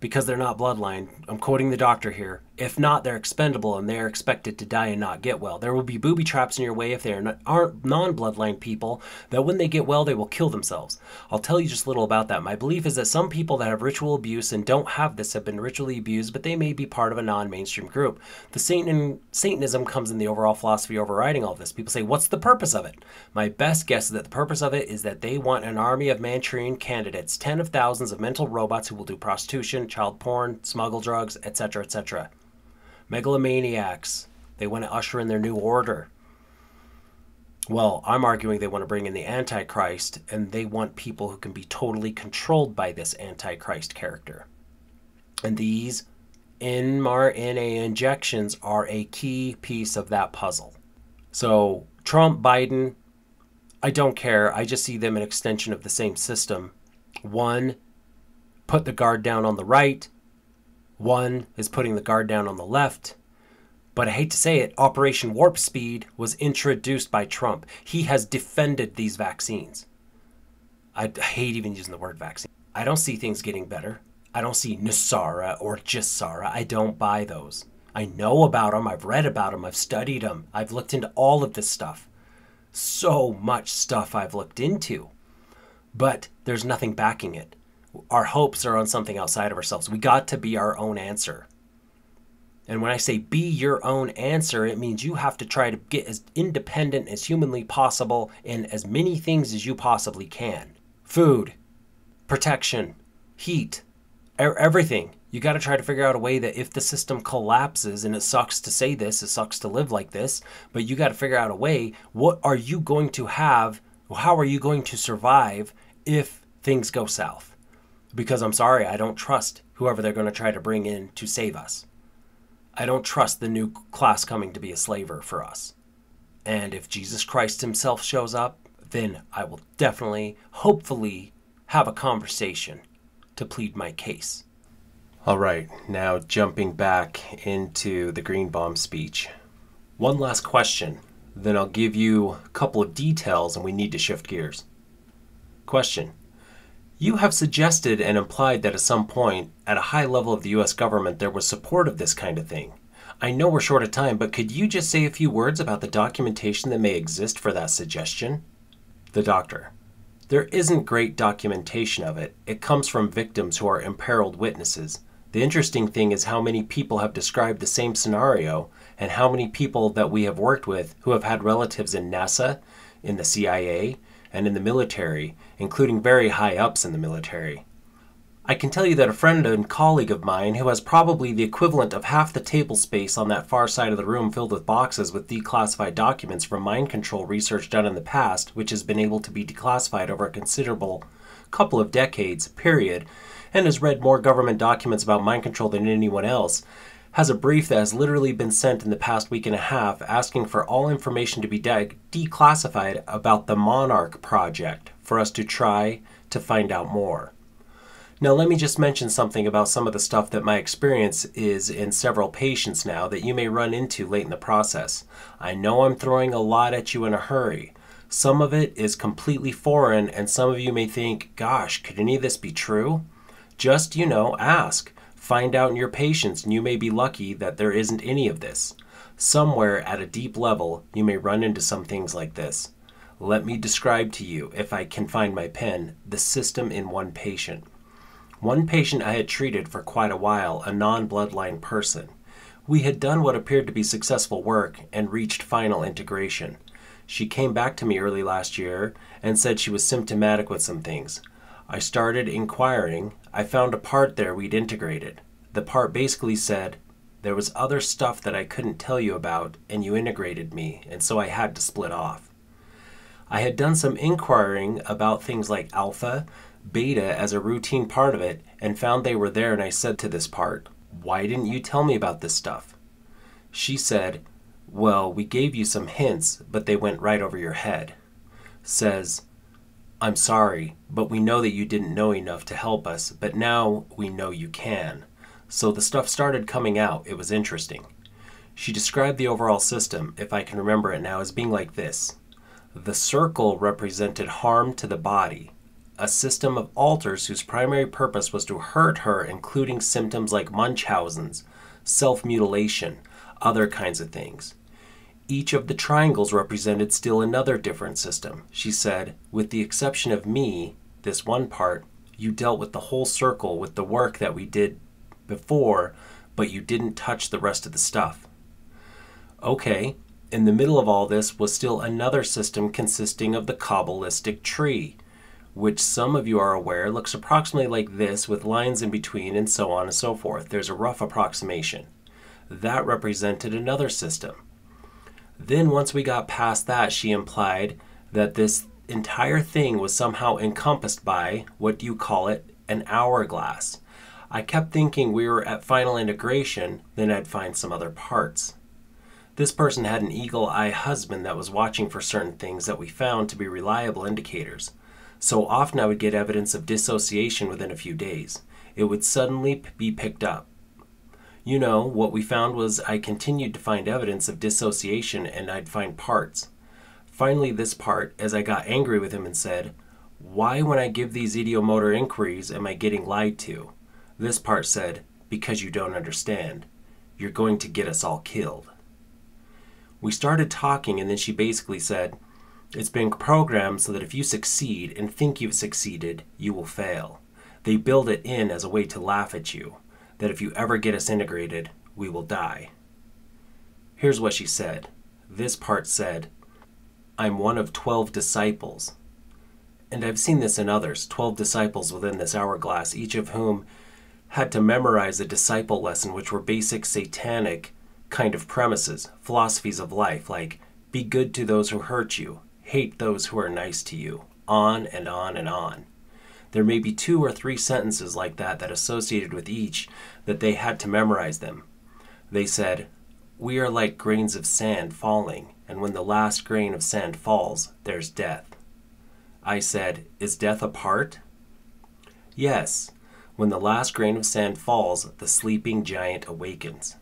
because they're not bloodline, I'm quoting the doctor here. If not, they're expendable and they're expected to die and not get well. There will be booby traps in your way if they are non bloodline people that when they get well, they will kill themselves. I'll tell you just a little about that. My belief is that some people that have ritual abuse and don't have this have been ritually abused, but they may be part of a non mainstream group. The Satan, Satanism comes in the overall philosophy overriding all this. People say, What's the purpose of it? My best guess is that the purpose of it is that they want an army of Manchurian candidates, ten of thousands of mental robots who will do prostitution, child porn, smuggle drugs, etc., etc megalomaniacs. They want to usher in their new order. Well, I'm arguing they want to bring in the Antichrist, and they want people who can be totally controlled by this Antichrist character. And these mRNA injections are a key piece of that puzzle. So, Trump, Biden, I don't care. I just see them an extension of the same system. One, put the guard down on the right, one is putting the guard down on the left. But I hate to say it, Operation Warp Speed was introduced by Trump. He has defended these vaccines. I hate even using the word vaccine. I don't see things getting better. I don't see NESARA or GESARA. I don't buy those. I know about them. I've read about them. I've studied them. I've looked into all of this stuff. So much stuff I've looked into. But there's nothing backing it our hopes are on something outside of ourselves. We got to be our own answer. And when I say be your own answer, it means you have to try to get as independent as humanly possible in as many things as you possibly can food, protection, heat, everything. You got to try to figure out a way that if the system collapses, and it sucks to say this, it sucks to live like this, but you got to figure out a way what are you going to have? How are you going to survive if things go south? Because I'm sorry, I don't trust whoever they're going to try to bring in to save us. I don't trust the new class coming to be a slaver for us. And if Jesus Christ himself shows up, then I will definitely, hopefully, have a conversation to plead my case. All right, now jumping back into the Greenbaum speech. One last question, then I'll give you a couple of details and we need to shift gears. Question you have suggested and implied that at some point, at a high level of the US government, there was support of this kind of thing. I know we're short of time, but could you just say a few words about the documentation that may exist for that suggestion? The doctor. There isn't great documentation of it. It comes from victims who are imperiled witnesses. The interesting thing is how many people have described the same scenario and how many people that we have worked with who have had relatives in NASA, in the CIA, and in the military, including very high ups in the military. I can tell you that a friend and colleague of mine who has probably the equivalent of half the table space on that far side of the room filled with boxes with declassified documents from mind control research done in the past, which has been able to be declassified over a considerable couple of decades, period, and has read more government documents about mind control than anyone else, has a brief that has literally been sent in the past week and a half asking for all information to be de- declassified about the Monarch project for us to try to find out more. Now, let me just mention something about some of the stuff that my experience is in several patients now that you may run into late in the process. I know I'm throwing a lot at you in a hurry. Some of it is completely foreign, and some of you may think, gosh, could any of this be true? Just, you know, ask. Find out in your patients, and you may be lucky that there isn't any of this. Somewhere at a deep level, you may run into some things like this. Let me describe to you, if I can find my pen, the system in one patient. One patient I had treated for quite a while, a non bloodline person. We had done what appeared to be successful work and reached final integration. She came back to me early last year and said she was symptomatic with some things. I started inquiring. I found a part there we'd integrated. The part basically said, There was other stuff that I couldn't tell you about, and you integrated me, and so I had to split off. I had done some inquiring about things like alpha, beta as a routine part of it, and found they were there, and I said to this part, Why didn't you tell me about this stuff? She said, Well, we gave you some hints, but they went right over your head. Says, I'm sorry, but we know that you didn't know enough to help us, but now we know you can. So the stuff started coming out. It was interesting. She described the overall system, if I can remember it now, as being like this The circle represented harm to the body, a system of alters whose primary purpose was to hurt her, including symptoms like Munchausen's, self mutilation, other kinds of things. Each of the triangles represented still another different system. She said, with the exception of me, this one part, you dealt with the whole circle with the work that we did before, but you didn't touch the rest of the stuff. Okay, in the middle of all this was still another system consisting of the Kabbalistic tree, which some of you are aware looks approximately like this with lines in between and so on and so forth. There's a rough approximation. That represented another system. Then, once we got past that, she implied that this entire thing was somehow encompassed by what do you call it? An hourglass. I kept thinking we were at final integration, then I'd find some other parts. This person had an eagle eye husband that was watching for certain things that we found to be reliable indicators. So often I would get evidence of dissociation within a few days. It would suddenly be picked up. You know, what we found was I continued to find evidence of dissociation and I'd find parts. Finally, this part, as I got angry with him and said, Why, when I give these ideomotor inquiries, am I getting lied to? This part said, Because you don't understand. You're going to get us all killed. We started talking, and then she basically said, It's been programmed so that if you succeed and think you've succeeded, you will fail. They build it in as a way to laugh at you, that if you ever get us integrated, we will die. Here's what she said. This part said, I'm one of 12 disciples. And I've seen this in others 12 disciples within this hourglass, each of whom had to memorize a disciple lesson, which were basic satanic kind of premises, philosophies of life, like be good to those who hurt you, hate those who are nice to you, on and on and on. There may be two or three sentences like that that associated with each that they had to memorize them. They said, We are like grains of sand falling, and when the last grain of sand falls, there's death. I said, Is death a part? Yes. When the last grain of sand falls, the sleeping giant awakens.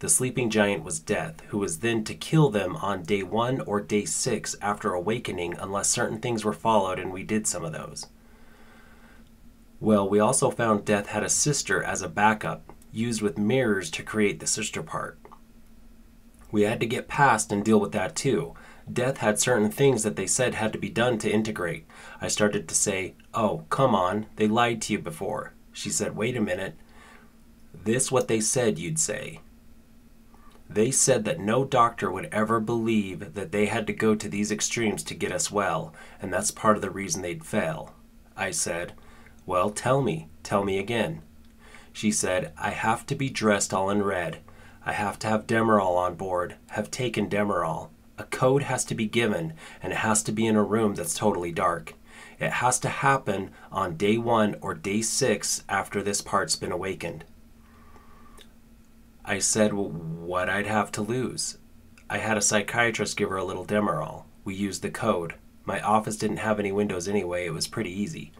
The sleeping giant was Death, who was then to kill them on day one or day six after awakening, unless certain things were followed, and we did some of those. Well, we also found Death had a sister as a backup, used with mirrors to create the sister part. We had to get past and deal with that too. Death had certain things that they said had to be done to integrate. I started to say, Oh, come on, they lied to you before. She said, Wait a minute. This what they said you'd say. They said that no doctor would ever believe that they had to go to these extremes to get us well, and that's part of the reason they'd fail. I said, Well, tell me, tell me again. She said, I have to be dressed all in red. I have to have Demerol on board, have taken Demerol. A code has to be given, and it has to be in a room that's totally dark. It has to happen on day one or day six after this part's been awakened. I said well, what I'd have to lose. I had a psychiatrist give her a little Demerol. We used the code. My office didn't have any windows anyway, it was pretty easy.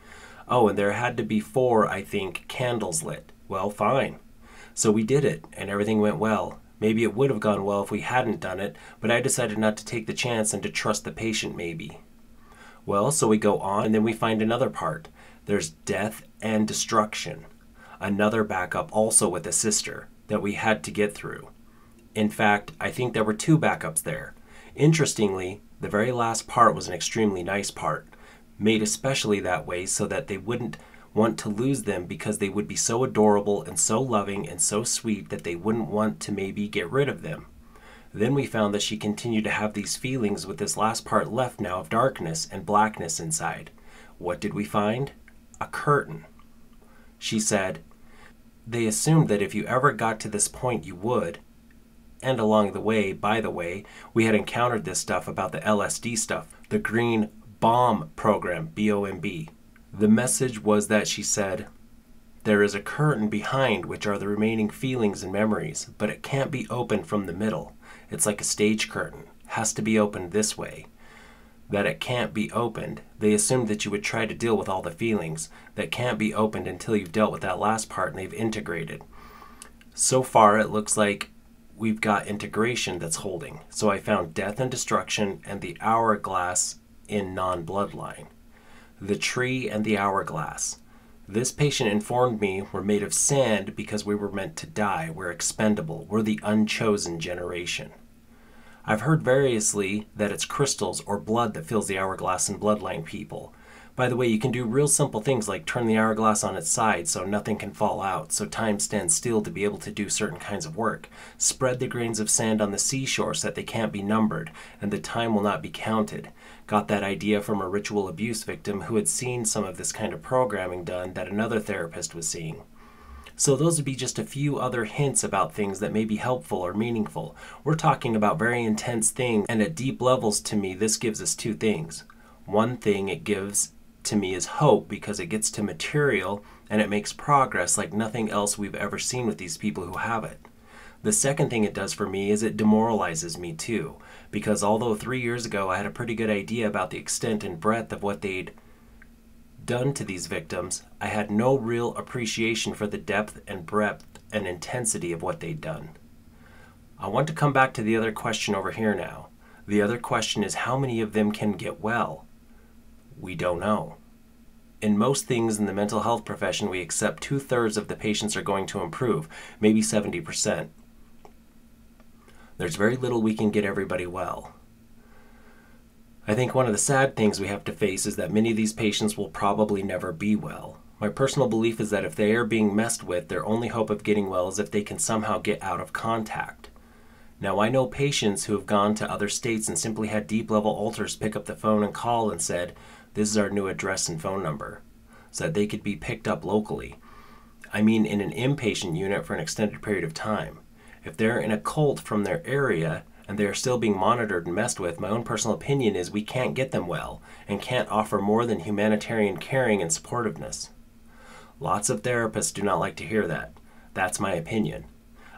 Oh, and there had to be four, I think, candles lit. Well, fine. So we did it, and everything went well. Maybe it would have gone well if we hadn't done it, but I decided not to take the chance and to trust the patient, maybe. Well, so we go on, and then we find another part. There's death and destruction. Another backup also with a sister that we had to get through. In fact, I think there were two backups there. Interestingly, the very last part was an extremely nice part, made especially that way so that they wouldn't want to lose them because they would be so adorable and so loving and so sweet that they wouldn't want to maybe get rid of them. Then we found that she continued to have these feelings with this last part left now of darkness and blackness inside. What did we find? A curtain. She said, They assumed that if you ever got to this point, you would. And along the way, by the way, we had encountered this stuff about the LSD stuff, the green bomb program, B O M B. The message was that she said, There is a curtain behind which are the remaining feelings and memories, but it can't be opened from the middle. It's like a stage curtain, has to be opened this way. That it can't be opened. They assumed that you would try to deal with all the feelings that can't be opened until you've dealt with that last part and they've integrated. So far, it looks like we've got integration that's holding. So I found death and destruction and the hourglass in non bloodline the tree and the hourglass. This patient informed me we're made of sand because we were meant to die. We're expendable. We're the unchosen generation. I've heard variously that it's crystals or blood that fills the hourglass in bloodline people. By the way, you can do real simple things like turn the hourglass on its side so nothing can fall out, so time stands still to be able to do certain kinds of work. Spread the grains of sand on the seashore so that they can't be numbered and the time will not be counted. Got that idea from a ritual abuse victim who had seen some of this kind of programming done that another therapist was seeing. So, those would be just a few other hints about things that may be helpful or meaningful. We're talking about very intense things, and at deep levels, to me, this gives us two things. One thing it gives to me is hope because it gets to material and it makes progress like nothing else we've ever seen with these people who have it. The second thing it does for me is it demoralizes me too, because although three years ago I had a pretty good idea about the extent and breadth of what they'd done to these victims, I had no real appreciation for the depth and breadth and intensity of what they'd done. I want to come back to the other question over here now. The other question is how many of them can get well? We don't know. In most things in the mental health profession, we accept two thirds of the patients are going to improve, maybe 70%. There's very little we can get everybody well. I think one of the sad things we have to face is that many of these patients will probably never be well. My personal belief is that if they are being messed with, their only hope of getting well is if they can somehow get out of contact. Now, I know patients who have gone to other states and simply had deep level alters pick up the phone and call and said, This is our new address and phone number, so that they could be picked up locally. I mean, in an inpatient unit for an extended period of time. If they're in a cult from their area and they are still being monitored and messed with, my own personal opinion is we can't get them well and can't offer more than humanitarian caring and supportiveness. Lots of therapists do not like to hear that. That's my opinion.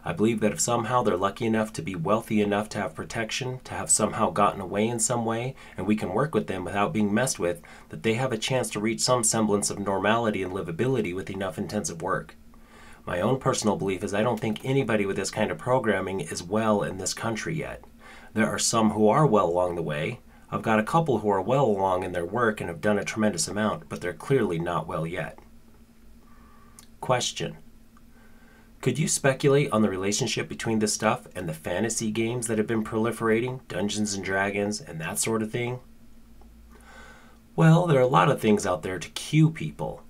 I believe that if somehow they're lucky enough to be wealthy enough to have protection, to have somehow gotten away in some way, and we can work with them without being messed with, that they have a chance to reach some semblance of normality and livability with enough intensive work. My own personal belief is I don't think anybody with this kind of programming is well in this country yet. There are some who are well along the way. I've got a couple who are well along in their work and have done a tremendous amount, but they're clearly not well yet. Question Could you speculate on the relationship between this stuff and the fantasy games that have been proliferating, Dungeons and Dragons, and that sort of thing? Well, there are a lot of things out there to cue people.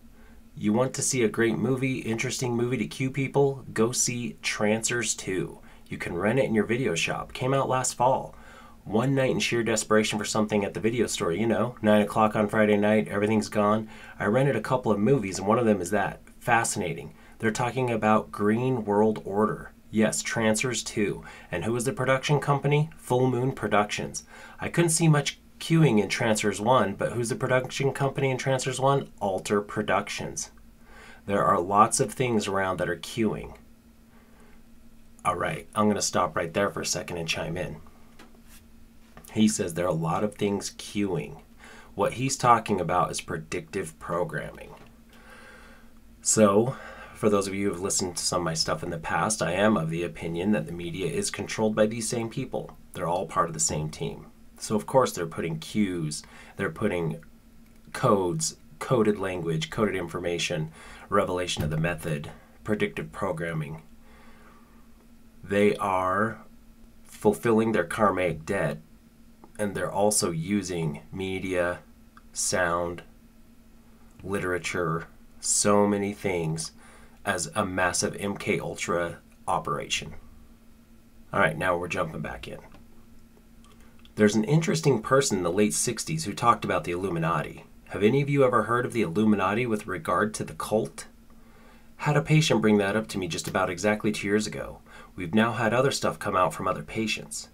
You want to see a great movie, interesting movie to cue people? Go see Trancers 2. You can rent it in your video shop. Came out last fall. One night in sheer desperation for something at the video store, you know, 9 o'clock on Friday night, everything's gone. I rented a couple of movies, and one of them is that. Fascinating. They're talking about Green World Order. Yes, Trancers 2. And who is the production company? Full Moon Productions. I couldn't see much cueing in Trancers 1, but who's the production company in Trancers 1? Alter Productions. There are lots of things around that are cueing. All right, I'm going to stop right there for a second and chime in. He says there are a lot of things cueing. What he's talking about is predictive programming. So, for those of you who have listened to some of my stuff in the past, I am of the opinion that the media is controlled by these same people. They're all part of the same team. So, of course, they're putting cues, they're putting codes, coded language, coded information, revelation of the method, predictive programming. They are fulfilling their karmic debt, and they're also using media, sound, literature, so many things as a massive MK Ultra operation. All right, now we're jumping back in. There's an interesting person in the late 60s who talked about the Illuminati. Have any of you ever heard of the Illuminati with regard to the cult? Had a patient bring that up to me just about exactly two years ago. We've now had other stuff come out from other patients.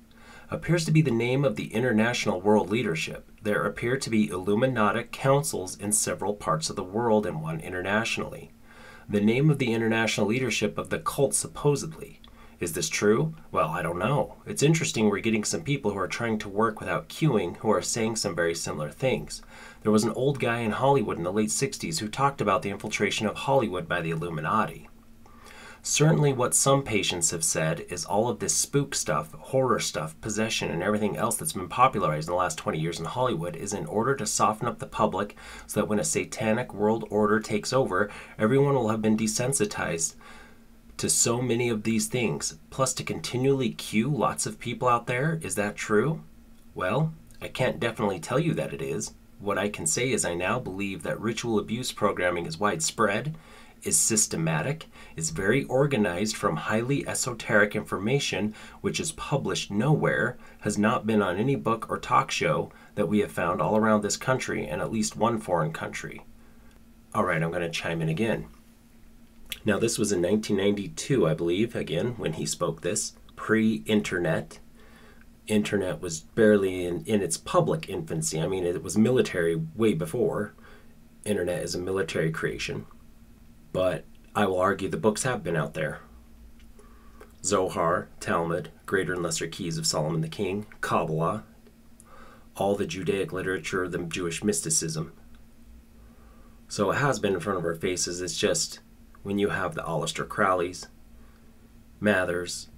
Appears to be the name of the international world leadership. There appear to be Illuminatic councils in several parts of the world and one internationally. The name of the international leadership of the cult supposedly. Is this true? Well, I don't know. It's interesting we're getting some people who are trying to work without cueing who are saying some very similar things. There was an old guy in Hollywood in the late 60s who talked about the infiltration of Hollywood by the Illuminati. Certainly, what some patients have said is all of this spook stuff, horror stuff, possession, and everything else that's been popularized in the last 20 years in Hollywood is in order to soften up the public so that when a satanic world order takes over, everyone will have been desensitized to so many of these things. Plus, to continually cue lots of people out there, is that true? Well, I can't definitely tell you that it is. What I can say is I now believe that ritual abuse programming is widespread is systematic, is very organized from highly esoteric information which is published nowhere, has not been on any book or talk show that we have found all around this country and at least one foreign country. All right, I'm going to chime in again. Now, this was in 1992, I believe, again, when he spoke this, pre internet. Internet was barely in, in its public infancy. I mean, it was military way before. Internet is a military creation but I will argue the books have been out there. Zohar, Talmud, Greater and Lesser Keys of Solomon the King, Kabbalah, all the Judaic literature, the Jewish mysticism. So it has been in front of our faces. It's just when you have the Aleister Crowleys, Mathers,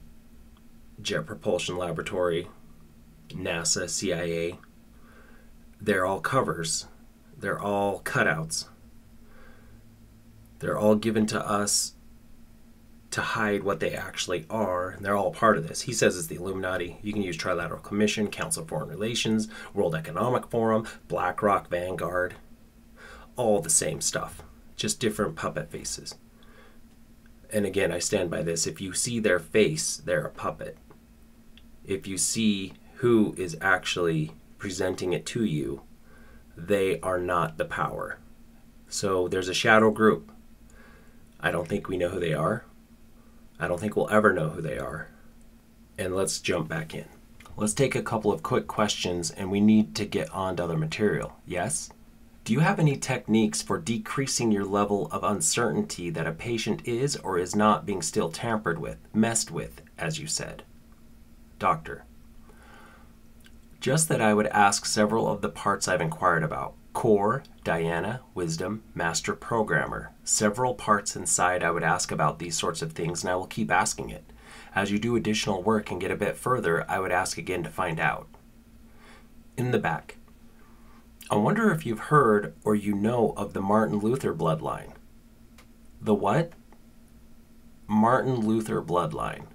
Jet Propulsion Laboratory, NASA, CIA, they're all covers. They're all cutouts they're all given to us to hide what they actually are, and they're all part of this. He says it's the Illuminati. You can use Trilateral Commission, Council of Foreign Relations, World Economic Forum, BlackRock, Vanguard. All the same stuff, just different puppet faces. And again, I stand by this. If you see their face, they're a puppet. If you see who is actually presenting it to you, they are not the power. So there's a shadow group I don't think we know who they are. I don't think we'll ever know who they are. And let's jump back in. Let's take a couple of quick questions and we need to get on to other material. Yes? Do you have any techniques for decreasing your level of uncertainty that a patient is or is not being still tampered with, messed with, as you said? Doctor. Just that I would ask several of the parts I've inquired about core, Diana, wisdom, master programmer. Several parts inside I would ask about these sorts of things, and I will keep asking it. As you do additional work and get a bit further, I would ask again to find out. In the back. I wonder if you've heard or you know of the Martin Luther bloodline. The what? Martin Luther bloodline.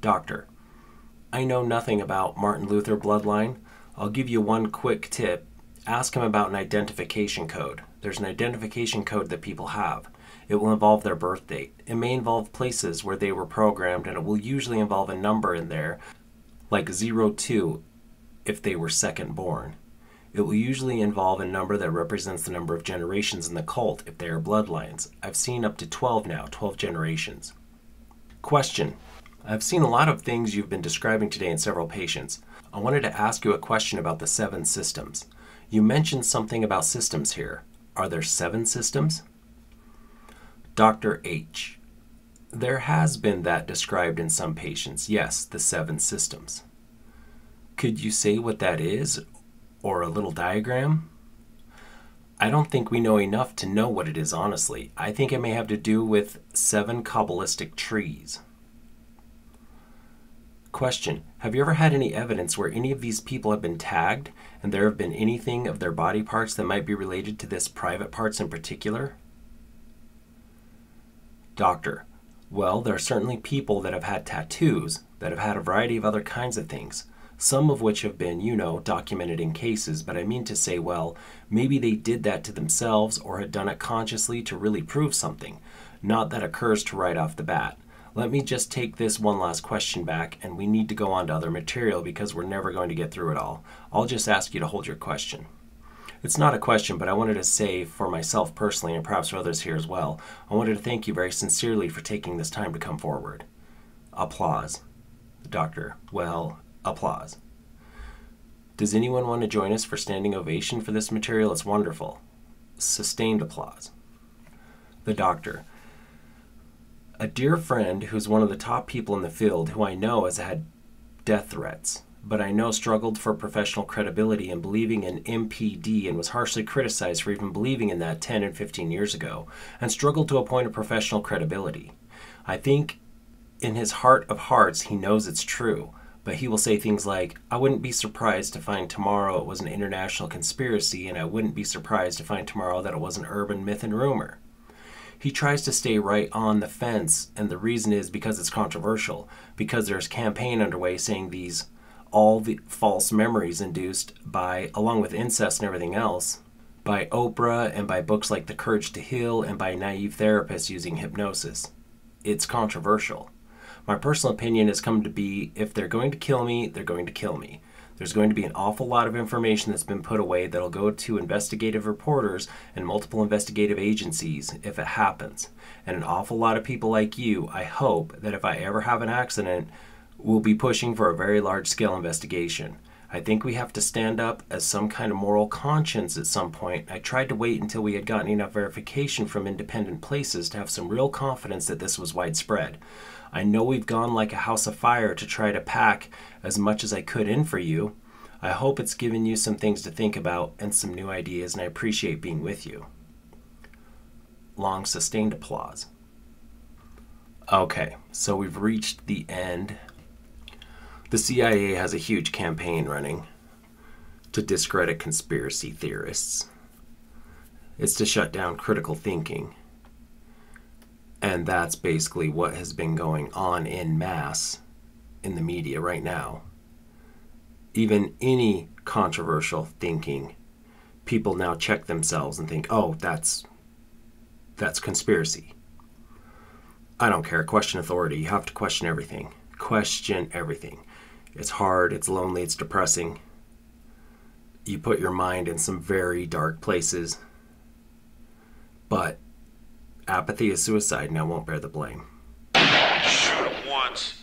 Doctor, I know nothing about Martin Luther bloodline. I'll give you one quick tip ask him about an identification code. There's an identification code that people have. It will involve their birth date. It may involve places where they were programmed, and it will usually involve a number in there, like 02 if they were second born. It will usually involve a number that represents the number of generations in the cult if they are bloodlines. I've seen up to 12 now, 12 generations. Question I've seen a lot of things you've been describing today in several patients. I wanted to ask you a question about the seven systems. You mentioned something about systems here. Are there seven systems? Dr. H. There has been that described in some patients. Yes, the seven systems. Could you say what that is or a little diagram? I don't think we know enough to know what it is, honestly. I think it may have to do with seven Kabbalistic trees. Question Have you ever had any evidence where any of these people have been tagged and there have been anything of their body parts that might be related to this private parts in particular? Doctor Well, there are certainly people that have had tattoos, that have had a variety of other kinds of things, some of which have been, you know, documented in cases, but I mean to say, well, maybe they did that to themselves or had done it consciously to really prove something, not that occurs to right off the bat. Let me just take this one last question back, and we need to go on to other material because we're never going to get through it all. I'll just ask you to hold your question. It's not a question, but I wanted to say for myself personally, and perhaps for others here as well, I wanted to thank you very sincerely for taking this time to come forward. Applause. Doctor, well, applause. Does anyone want to join us for standing ovation for this material? It's wonderful. Sustained applause. The doctor, a dear friend who's one of the top people in the field who I know has had death threats, but I know struggled for professional credibility in believing in MPD and was harshly criticized for even believing in that 10 and 15 years ago, and struggled to a point of professional credibility. I think in his heart of hearts he knows it's true, but he will say things like, I wouldn't be surprised to find tomorrow it was an international conspiracy, and I wouldn't be surprised to find tomorrow that it was an urban myth and rumor. He tries to stay right on the fence, and the reason is because it's controversial, because there's campaign underway saying these all the false memories induced by, along with incest and everything else, by Oprah and by books like The Courage to Heal and by naive therapists using hypnosis. It's controversial. My personal opinion has come to be if they're going to kill me, they're going to kill me. There's going to be an awful lot of information that's been put away that'll go to investigative reporters and multiple investigative agencies if it happens. And an awful lot of people like you, I hope, that if I ever have an accident, will be pushing for a very large scale investigation. I think we have to stand up as some kind of moral conscience at some point. I tried to wait until we had gotten enough verification from independent places to have some real confidence that this was widespread. I know we've gone like a house of fire to try to pack as much as I could in for you. I hope it's given you some things to think about and some new ideas, and I appreciate being with you. Long sustained applause. Okay, so we've reached the end. The CIA has a huge campaign running to discredit conspiracy theorists. It's to shut down critical thinking. And that's basically what has been going on in mass in the media right now. Even any controversial thinking, people now check themselves and think, "Oh, that's that's conspiracy." I don't care. Question authority. You have to question everything. Question everything. It's hard, it's lonely, it's depressing. You put your mind in some very dark places. But apathy is suicide, I won't bear the blame. Shoot 'em once.